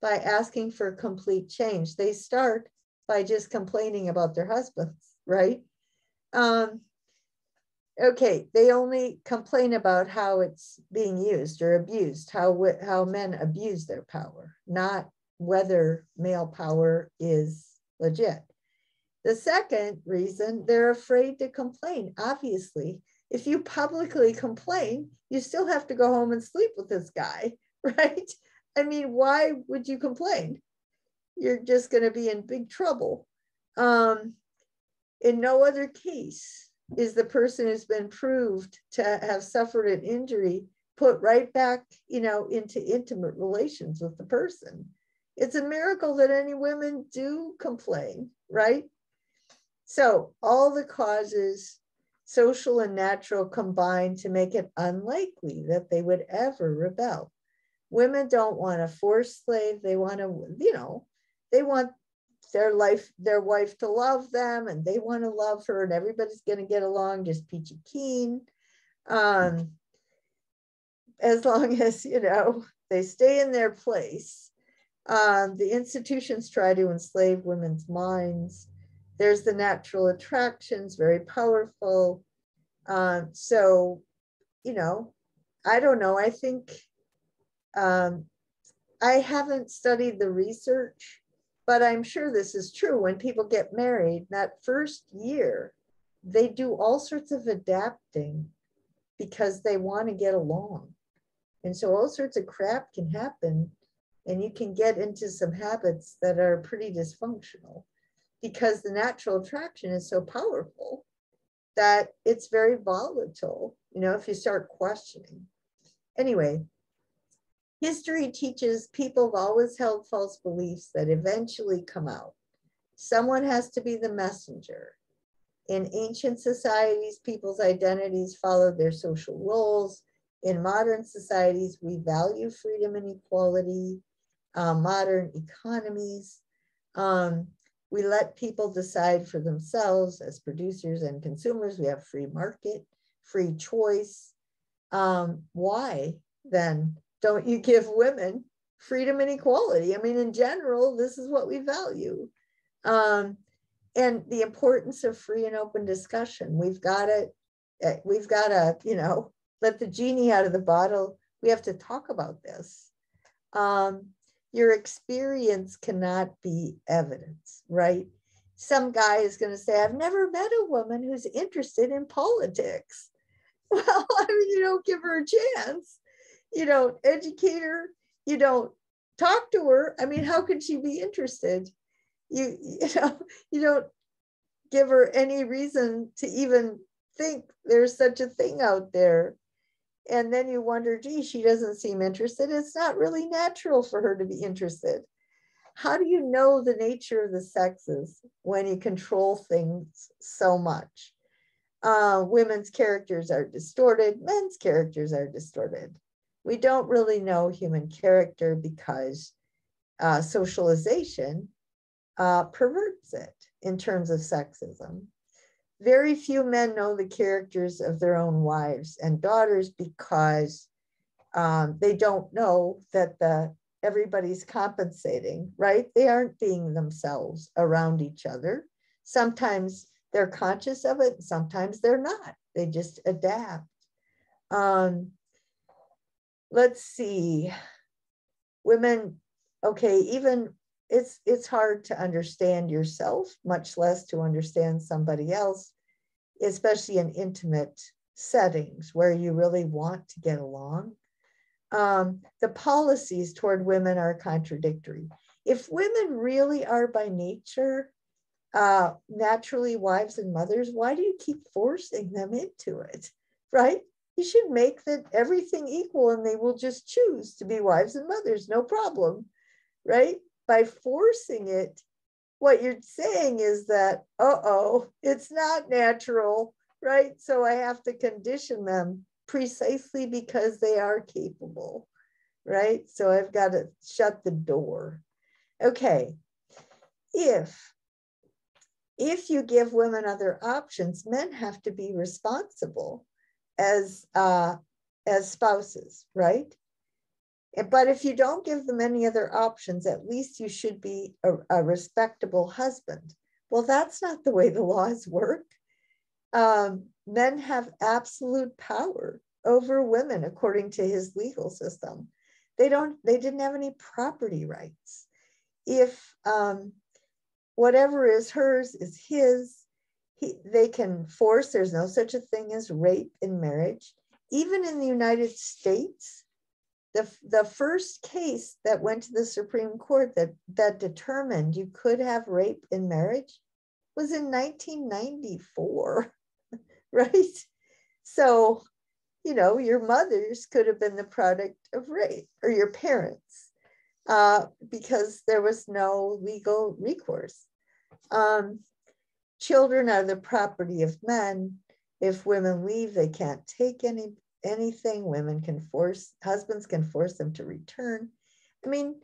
by asking for complete change. They start by just complaining about their husbands, right? Um, okay, they only complain about how it's being used or abused, how how men abuse their power, not whether male power is legit. The second reason, they're afraid to complain. Obviously, if you publicly complain, you still have to go home and sleep with this guy, [laughs] right? I mean, why would you complain? You're just going to be in big trouble. Um, in no other case is the person who's been proved to have suffered an injury put right back, you know, into intimate relations with the person. It's a miracle that any women do complain, right? So all the causes, social and natural, combine to make it unlikely that they would ever rebel. Women don't want a forced slave. They want to, you know, they want their life, their wife to love them and they want to love her and everybody's going to get along just peachy keen. Um, as long [laughs] as, you know, they stay in their place. Um, the institutions try to enslave women's minds. There's the natural attractions, very powerful. Um, so, you know, I don't know. I think um, I haven't studied the research but I'm sure this is true. When people get married, that first year, they do all sorts of adapting because they want to get along. And so all sorts of crap can happen, and you can get into some habits that are pretty dysfunctional because the natural attraction is so powerful that it's very volatile, you know, if you start questioning. Anyway, History teaches people have always held false beliefs that eventually come out. Someone has to be the messenger. In ancient societies, people's identities followed their social roles. In modern societies, we value freedom and equality. Uh, modern economies, um, we let people decide for themselves as producers and consumers. We have free market, free choice. Um, why then don't you give women freedom and equality? I mean, in general, this is what we value. Um, and the importance of free and open discussion. We've got to, eh, we've got to, you know, let the genie out of the bottle. We have to talk about this. Um, your experience cannot be evidence, right? Some guy is going to say, I've never met a woman who's interested in politics. [laughs] Well, I mean, you don't give her a chance you don't educate her, you don't talk to her. I mean, how can she be interested? You, [laughs] you know, you don't give her any reason to even think there's such a thing out there. And then you wonder, gee, she doesn't seem interested. It's not really natural for her to be interested. How do you know the nature of the sexes when you control things so much? Uh, women's characters are distorted, men's characters are distorted we don't really know human character because uh, socialization uh, perverts it in terms of sexism. Very few men know the characters of their own wives and daughters because Um, they don't know that the everybody's compensating, right? They aren't being themselves around each other. Sometimes they're conscious of it, sometimes they're not. They just adapt. Um, let's see. Women, okay, even it's it's hard to understand yourself, much less to understand somebody else, especially in intimate settings where you really want to get along. Um, the policies toward women are contradictory. If women really are by nature uh, naturally wives and mothers, why do you keep forcing them into it? [laughs] Right? You should make that everything equal and they will just choose to be wives and mothers, no problem. Right? by forcing it, what you're saying is that, uh oh, it's not natural, right? So I have to condition them precisely because they are capable, right? So I've got to shut the door. Okay, if if you give women other options, men have to be responsible as uh, as spouses, right? But if you don't give them any other options, at least you should be a, a respectable husband. Well, that's not the way the laws work. Um, men have absolute power over women according to his legal system. They don't. They didn't have any property rights. If um, whatever is hers is his, he, they can force. There's no such a thing as rape in marriage. Even in the United States, the, the first case that went to the Supreme Court that, that determined you could have rape in marriage was in 1994, [laughs] right? So, you know, your mothers could have been the product of rape or your parents uh, because there was no legal recourse. Um, children are the property of men. If women leave, they can't take any anything. Women can force, husbands can force them to return. I mean,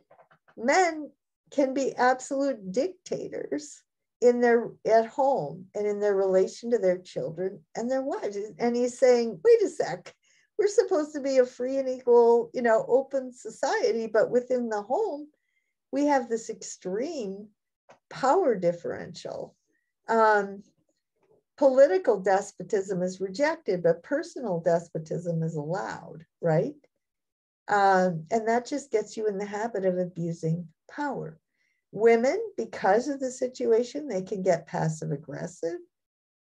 men can be absolute dictators in their at home and in their relation to their children and their wives. And he's saying, wait a sec, we're supposed to be a free and equal, you know, open society, but within the home, we have this extreme power differential. Um, political despotism is rejected, but personal despotism is allowed, right? Um, and that just gets you in the habit of abusing power. Women, because of the situation, they can get passive aggressive.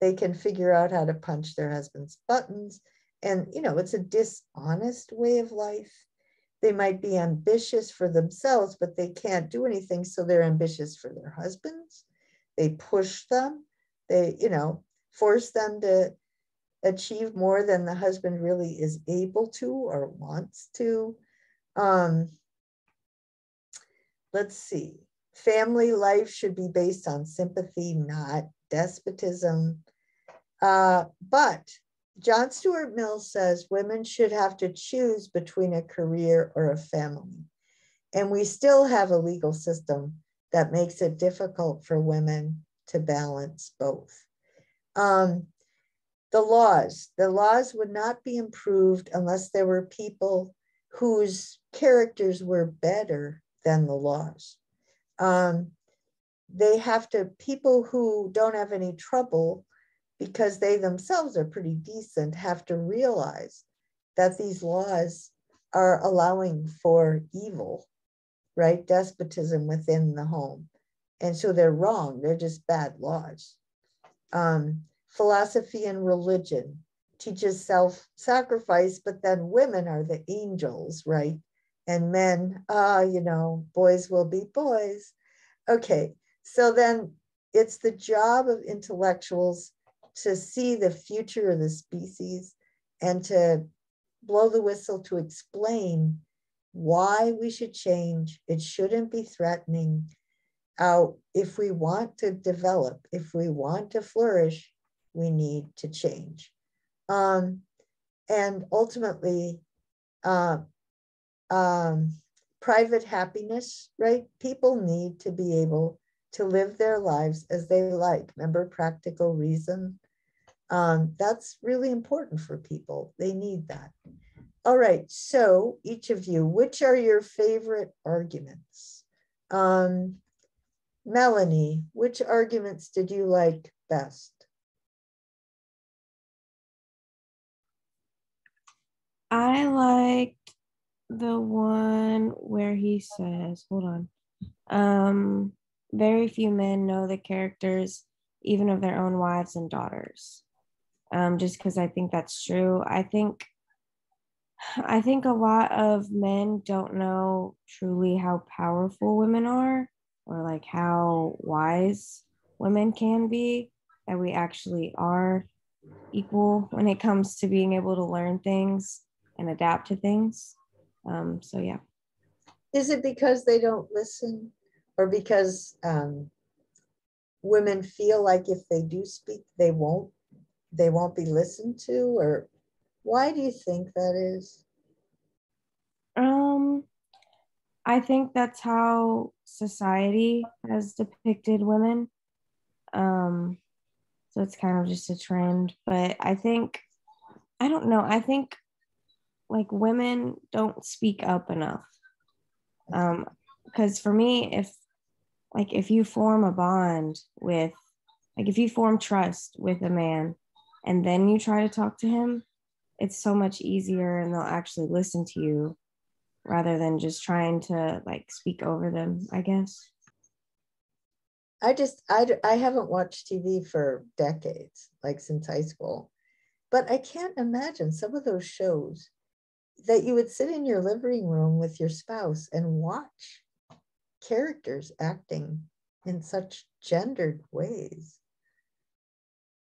They can figure out how to punch their husband's buttons. And, you know, it's a dishonest way of life. They might be ambitious for themselves, but they can't do anything. So they're ambitious for their husbands. They push them. They, you know, force them to achieve more than the husband really is able to or wants to. Um, let's see. Family life should be based on sympathy, not despotism. Uh, but John Stuart Mill says women should have to choose between a career or a family. And we still have a legal system that makes it difficult for women to balance both. Um, the laws, the laws would not be improved unless there were people whose characters were better than the laws. Um, they have to, people who don't have any trouble because they themselves are pretty decent have to realize that these laws are allowing for evil, right? Despotism within the home. And so they're wrong, they're just bad laws um, philosophy and religion teaches self-sacrifice, but then women are the angels, right? And men, ah, uh, you know, boys will be boys. Okay, so then it's the job of intellectuals to see the future of the species and to blow the whistle to explain why we should change. It shouldn't be threatening uh, if we want to develop, if we want to flourish, we need to change. Um, and ultimately, uh, um, private happiness, right? People need to be able to live their lives as they like. Remember practical reason? Um, that's really important for people. They need that. All right, so each of you, which are your favorite arguments? Um, Melanie, which arguments did you like best? I liked the one where he says, hold on. Um, very few men know the characters, even of their own wives and daughters. Um, just because I think that's true. I think I think a lot of men don't know truly how powerful women are or like how wise women can be, that we actually are equal when it comes to being able to learn things and adapt to things. Um, so, yeah. Is it because they don't listen or because um, women feel like if they do speak, they won't? They won't be listened to, or why do you think that is? Um, I think that's how society has depicted women. Um, so it's kind of just a trend. But I think, I don't know, I think like women don't speak up enough. Um, because for me, if like if you form a bond with, like if you form trust with a man and then you try to talk to him, it's so much easier and they'll actually listen to you rather than just trying to like speak over them, I guess. I just, I, I haven't watched TV for decades, like since high school, but I can't imagine some of those shows that you would sit in your living room with your spouse and watch characters acting in such gendered ways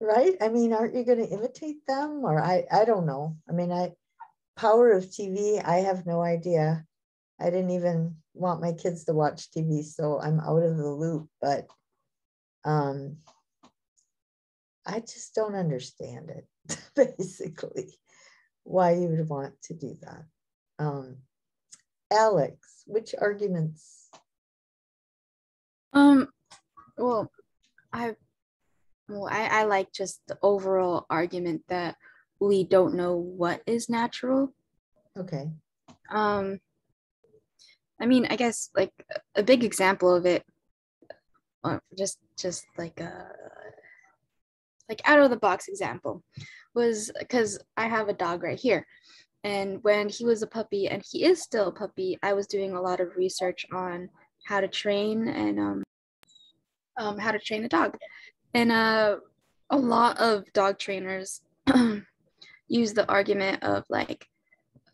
right i mean aren't you going to imitate them or i i don't know i mean i power of TV, I have no idea. I didn't even want my kids to watch TV, so I'm out of the loop. But um, I just don't understand it, [laughs] basically, why you would want to do that. Um, Alex, which arguments? Um, well, I, well, I, I like just the overall argument that we don't know what is natural. Okay. Um, I mean, I guess like a big example of it, just just like a like out of the box example, was because I have a dog right here, and when he was a puppy and he is still a puppy, I was doing a lot of research on how to train and um, um how to train a dog, and uh, a lot of dog trainers [clears throat] use the argument of like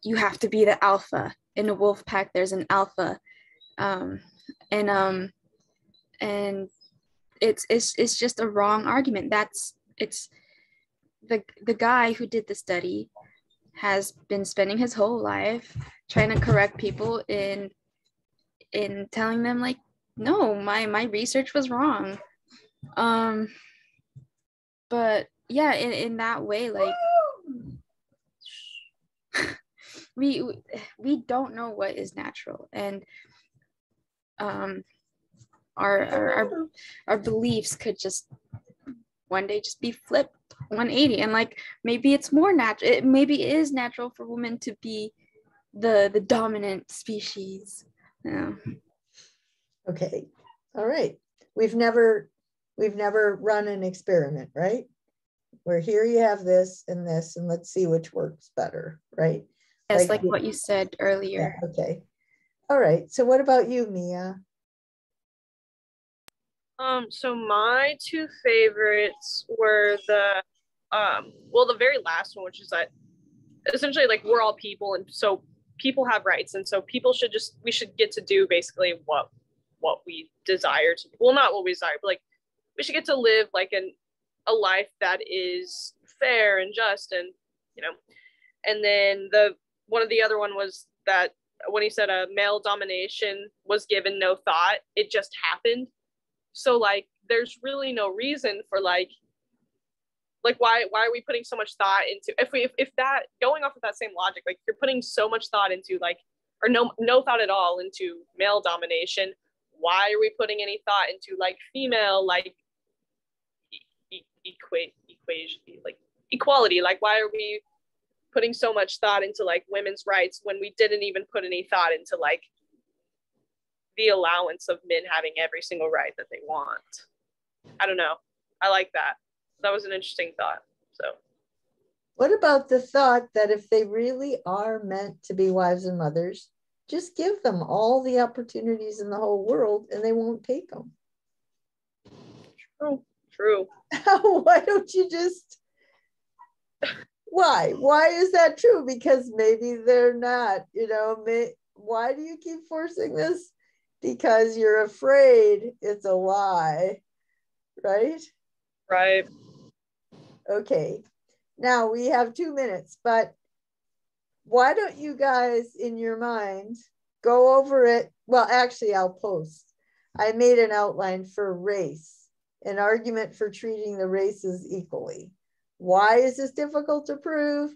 you have to be the alpha. In a wolf pack there's an alpha. Um, and um and it's it's it's just a wrong argument. That's it's the the guy who did the study has been spending his whole life trying to correct people in in telling them like no my my research was wrong um but yeah in, in that way like [laughs] we we don't know what is natural and um our, our our, our beliefs could just one day just be flipped 180 and like maybe it's more natural it maybe it is natural for women to be the the dominant species. Yeah. Okay. All right. We've never we've never run an experiment right where here you have this and this and let's see which works better right Yes, like, like what you said earlier. Yeah, okay. All right. So what about you, Mia? Um, so my two favorites were the um well the very last one, which is that essentially like we're all people and so people have rights and so people should just we should get to do basically what what we desire to well not what we desire but like we should get to live like an a life that is fair and just and you know and then the one of the other one was that when he said a male domination was given no thought, it just happened. So like there's really no reason for like like why why are we putting so much thought into if we if, if that going off of that same logic like you're putting so much thought into like or no no thought at all into male domination why are we putting any thought into like female like equate equation like equality like why are we putting so much thought into like women's rights when we didn't even put any thought into like the allowance of men having every single right that they want. I don't know. I like that. That was an interesting thought. So, what about the thought that if they really are meant to be wives and mothers, just give them all the opportunities in the whole world and they won't take them? True. True. [laughs] Why don't you just why? Why is that true? Because maybe they're not, you know, may, why do you keep forcing this? Because you're afraid it's a lie, right? Right. Okay. Now we have two minutes, but why don't you guys in your mind go over it? Well, actually, I'll post. I made an outline for race, an argument for treating the races equally. Why is this difficult to prove?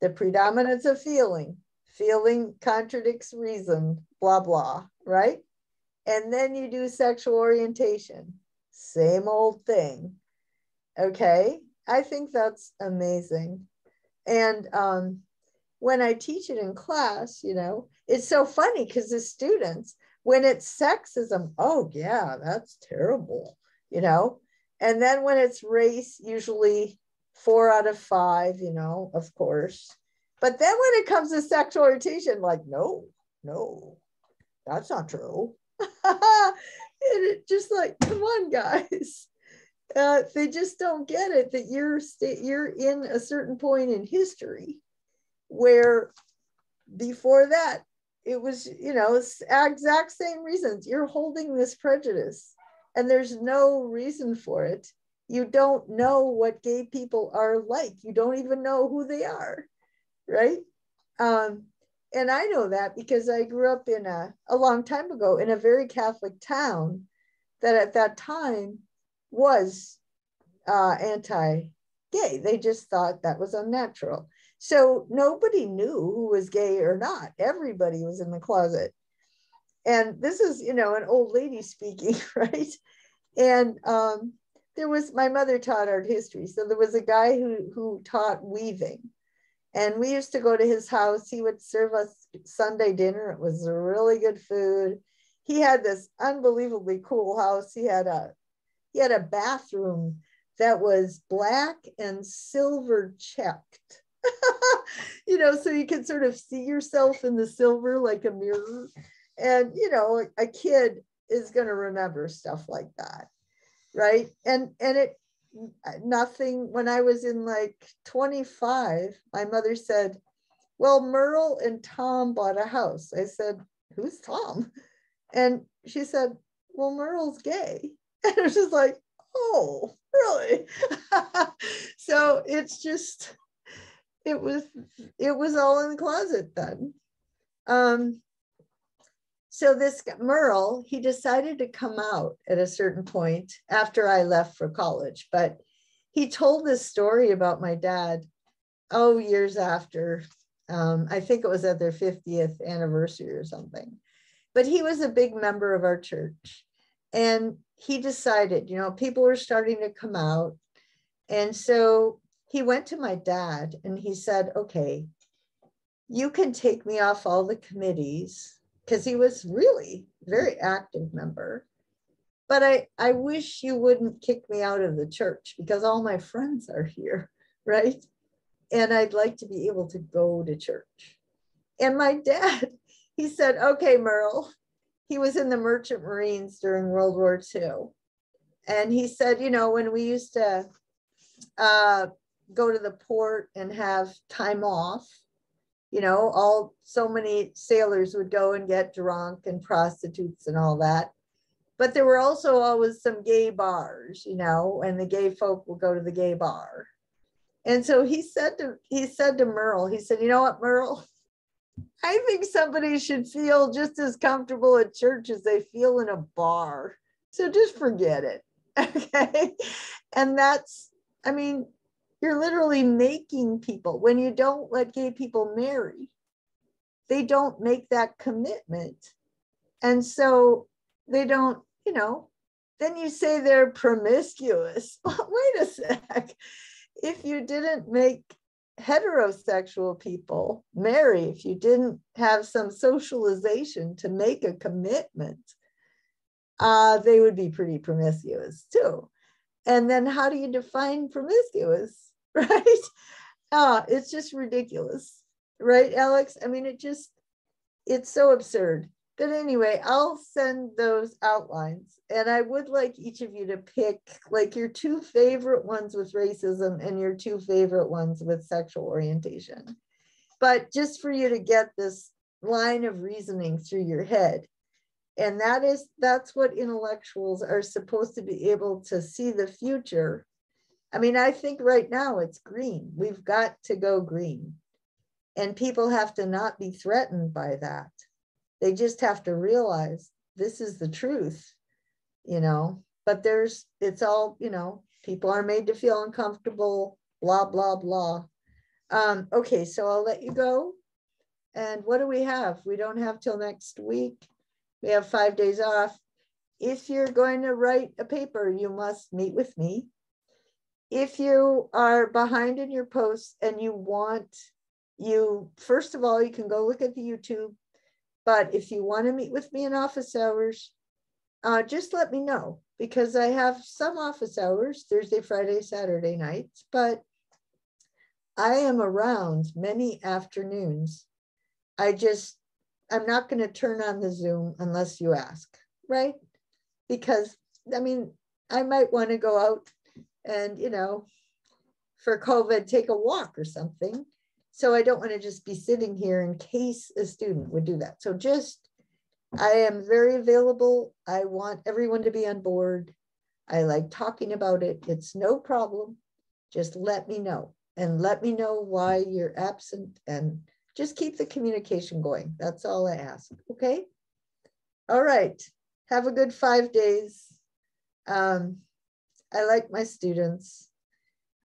The predominance of feeling. Feeling contradicts reason, blah, blah, right? And then you do sexual orientation. Same old thing. Okay. I think that's amazing. And um, when I teach it in class, you know, it's so funny because the students, when it's sexism, oh, yeah, that's terrible, you know. And then when it's race, usually four out of five, you know, of course. But then when it comes to sexual orientation, like, no, no, that's not true. [laughs] and it just like, come on, guys. Uh, they just don't get it that you're st- you're in a certain point in history where before that it was you know exact same reasons you're holding this prejudice and there's no reason for it you don't know what gay people are like. You don't even know who they are, right? Um, and I know that because I grew up in a, a long time ago in a very Catholic town that at that time was uh, anti gay. They just thought that was unnatural. So nobody knew who was gay or not. Everybody was in the closet. And this is, you know, an old lady speaking, [laughs] right? And um, there was my mother taught art history so there was a guy who who taught weaving. And we used to go to his house he would serve us sunday dinner it was really good food. He had this unbelievably cool house he had a he had a bathroom that was black and silver checked. [laughs] You know so you could sort of see yourself in the silver like a mirror and you know a kid is going to remember stuff like that right? And and it nothing when i was in like 25 my mother said well merle and tom bought a house. I said who's tom? And she said well merle's gay. [laughs] And it was just like oh really? [laughs] So it's just it was it was all in the closet then. Um so this Merle, he decided to come out at a certain point after I left for college, but he told this story about my dad, oh, years after. Um, I think it was at their 50th anniversary or something. But he was a big member of our church. And he decided, you know, people were starting to come out. And so he went to my dad and he said, okay, you can take me off all the committees because he was really very active member. But I, I wish you wouldn't kick me out of the church because all my friends are here, [laughs] right? And I'd like to be able to go to church. And my [laughs] dad, he said, okay, Merle, he was in the Merchant Marines during World War II. And he said, you know, when we used to uh, go to the port and have time off, you know, all so many sailors would go and get drunk and prostitutes and all that. But there were also always some gay bars, you know, and the gay folk would go to the gay bar. And so he said to he said to Merle, he said, you know what, Merle? I think somebody should feel just as comfortable at church as they feel in a bar. So just forget it. [laughs] Okay. And that's, I mean, you're literally making people, when you don't let gay people marry, they don't make that commitment. And so they don't, you know, then you say they're promiscuous. [laughs] But Wait a sec. If you didn't make heterosexual people marry if you didn't have some socialization to make a commitment, uh, they would be pretty promiscuous too. And then how do you define promiscuous, [laughs] right? Uh, it's just ridiculous, right, Alex? I mean, it just, it's so absurd. But anyway, I'll send those outlines and I would like each of you to pick like your two favorite ones with racism and your two favorite ones with sexual orientation. But just for you to get this line of reasoning through your head. And that is, that's what intellectuals are supposed to be able to see the future. I mean, I think right now it's green. We've got to go green. And people have to not be threatened by that they just have to realize this is the truth, you know. But there's, it's all, you know, people are made to feel uncomfortable, blah, blah, blah. Um, okay, so I'll let you go. And what do we have? We don't have till next week. We have five days off. If you're going to write a paper, you must meet with me. If you are behind in your posts and you want, you, first of all, you can go look at the YouTube but if you want to meet with me in office hours, uh, just let me know because I have some office hours Thursday, Friday, Saturday nights, but I am around many afternoons. I just, I'm not going to turn on the Zoom unless you ask, right? Because, I mean, I might want to go out and, you know, for COVID, take a walk or something. So I don't want to just be sitting here in case a student would do that. So just, I am very available. I want everyone to be on board. I like talking about it. It's no problem. Just let me know and let me know why you're absent and just keep the communication going. That's all I ask. Okay. All right. Have a good five days. Um, I like my students.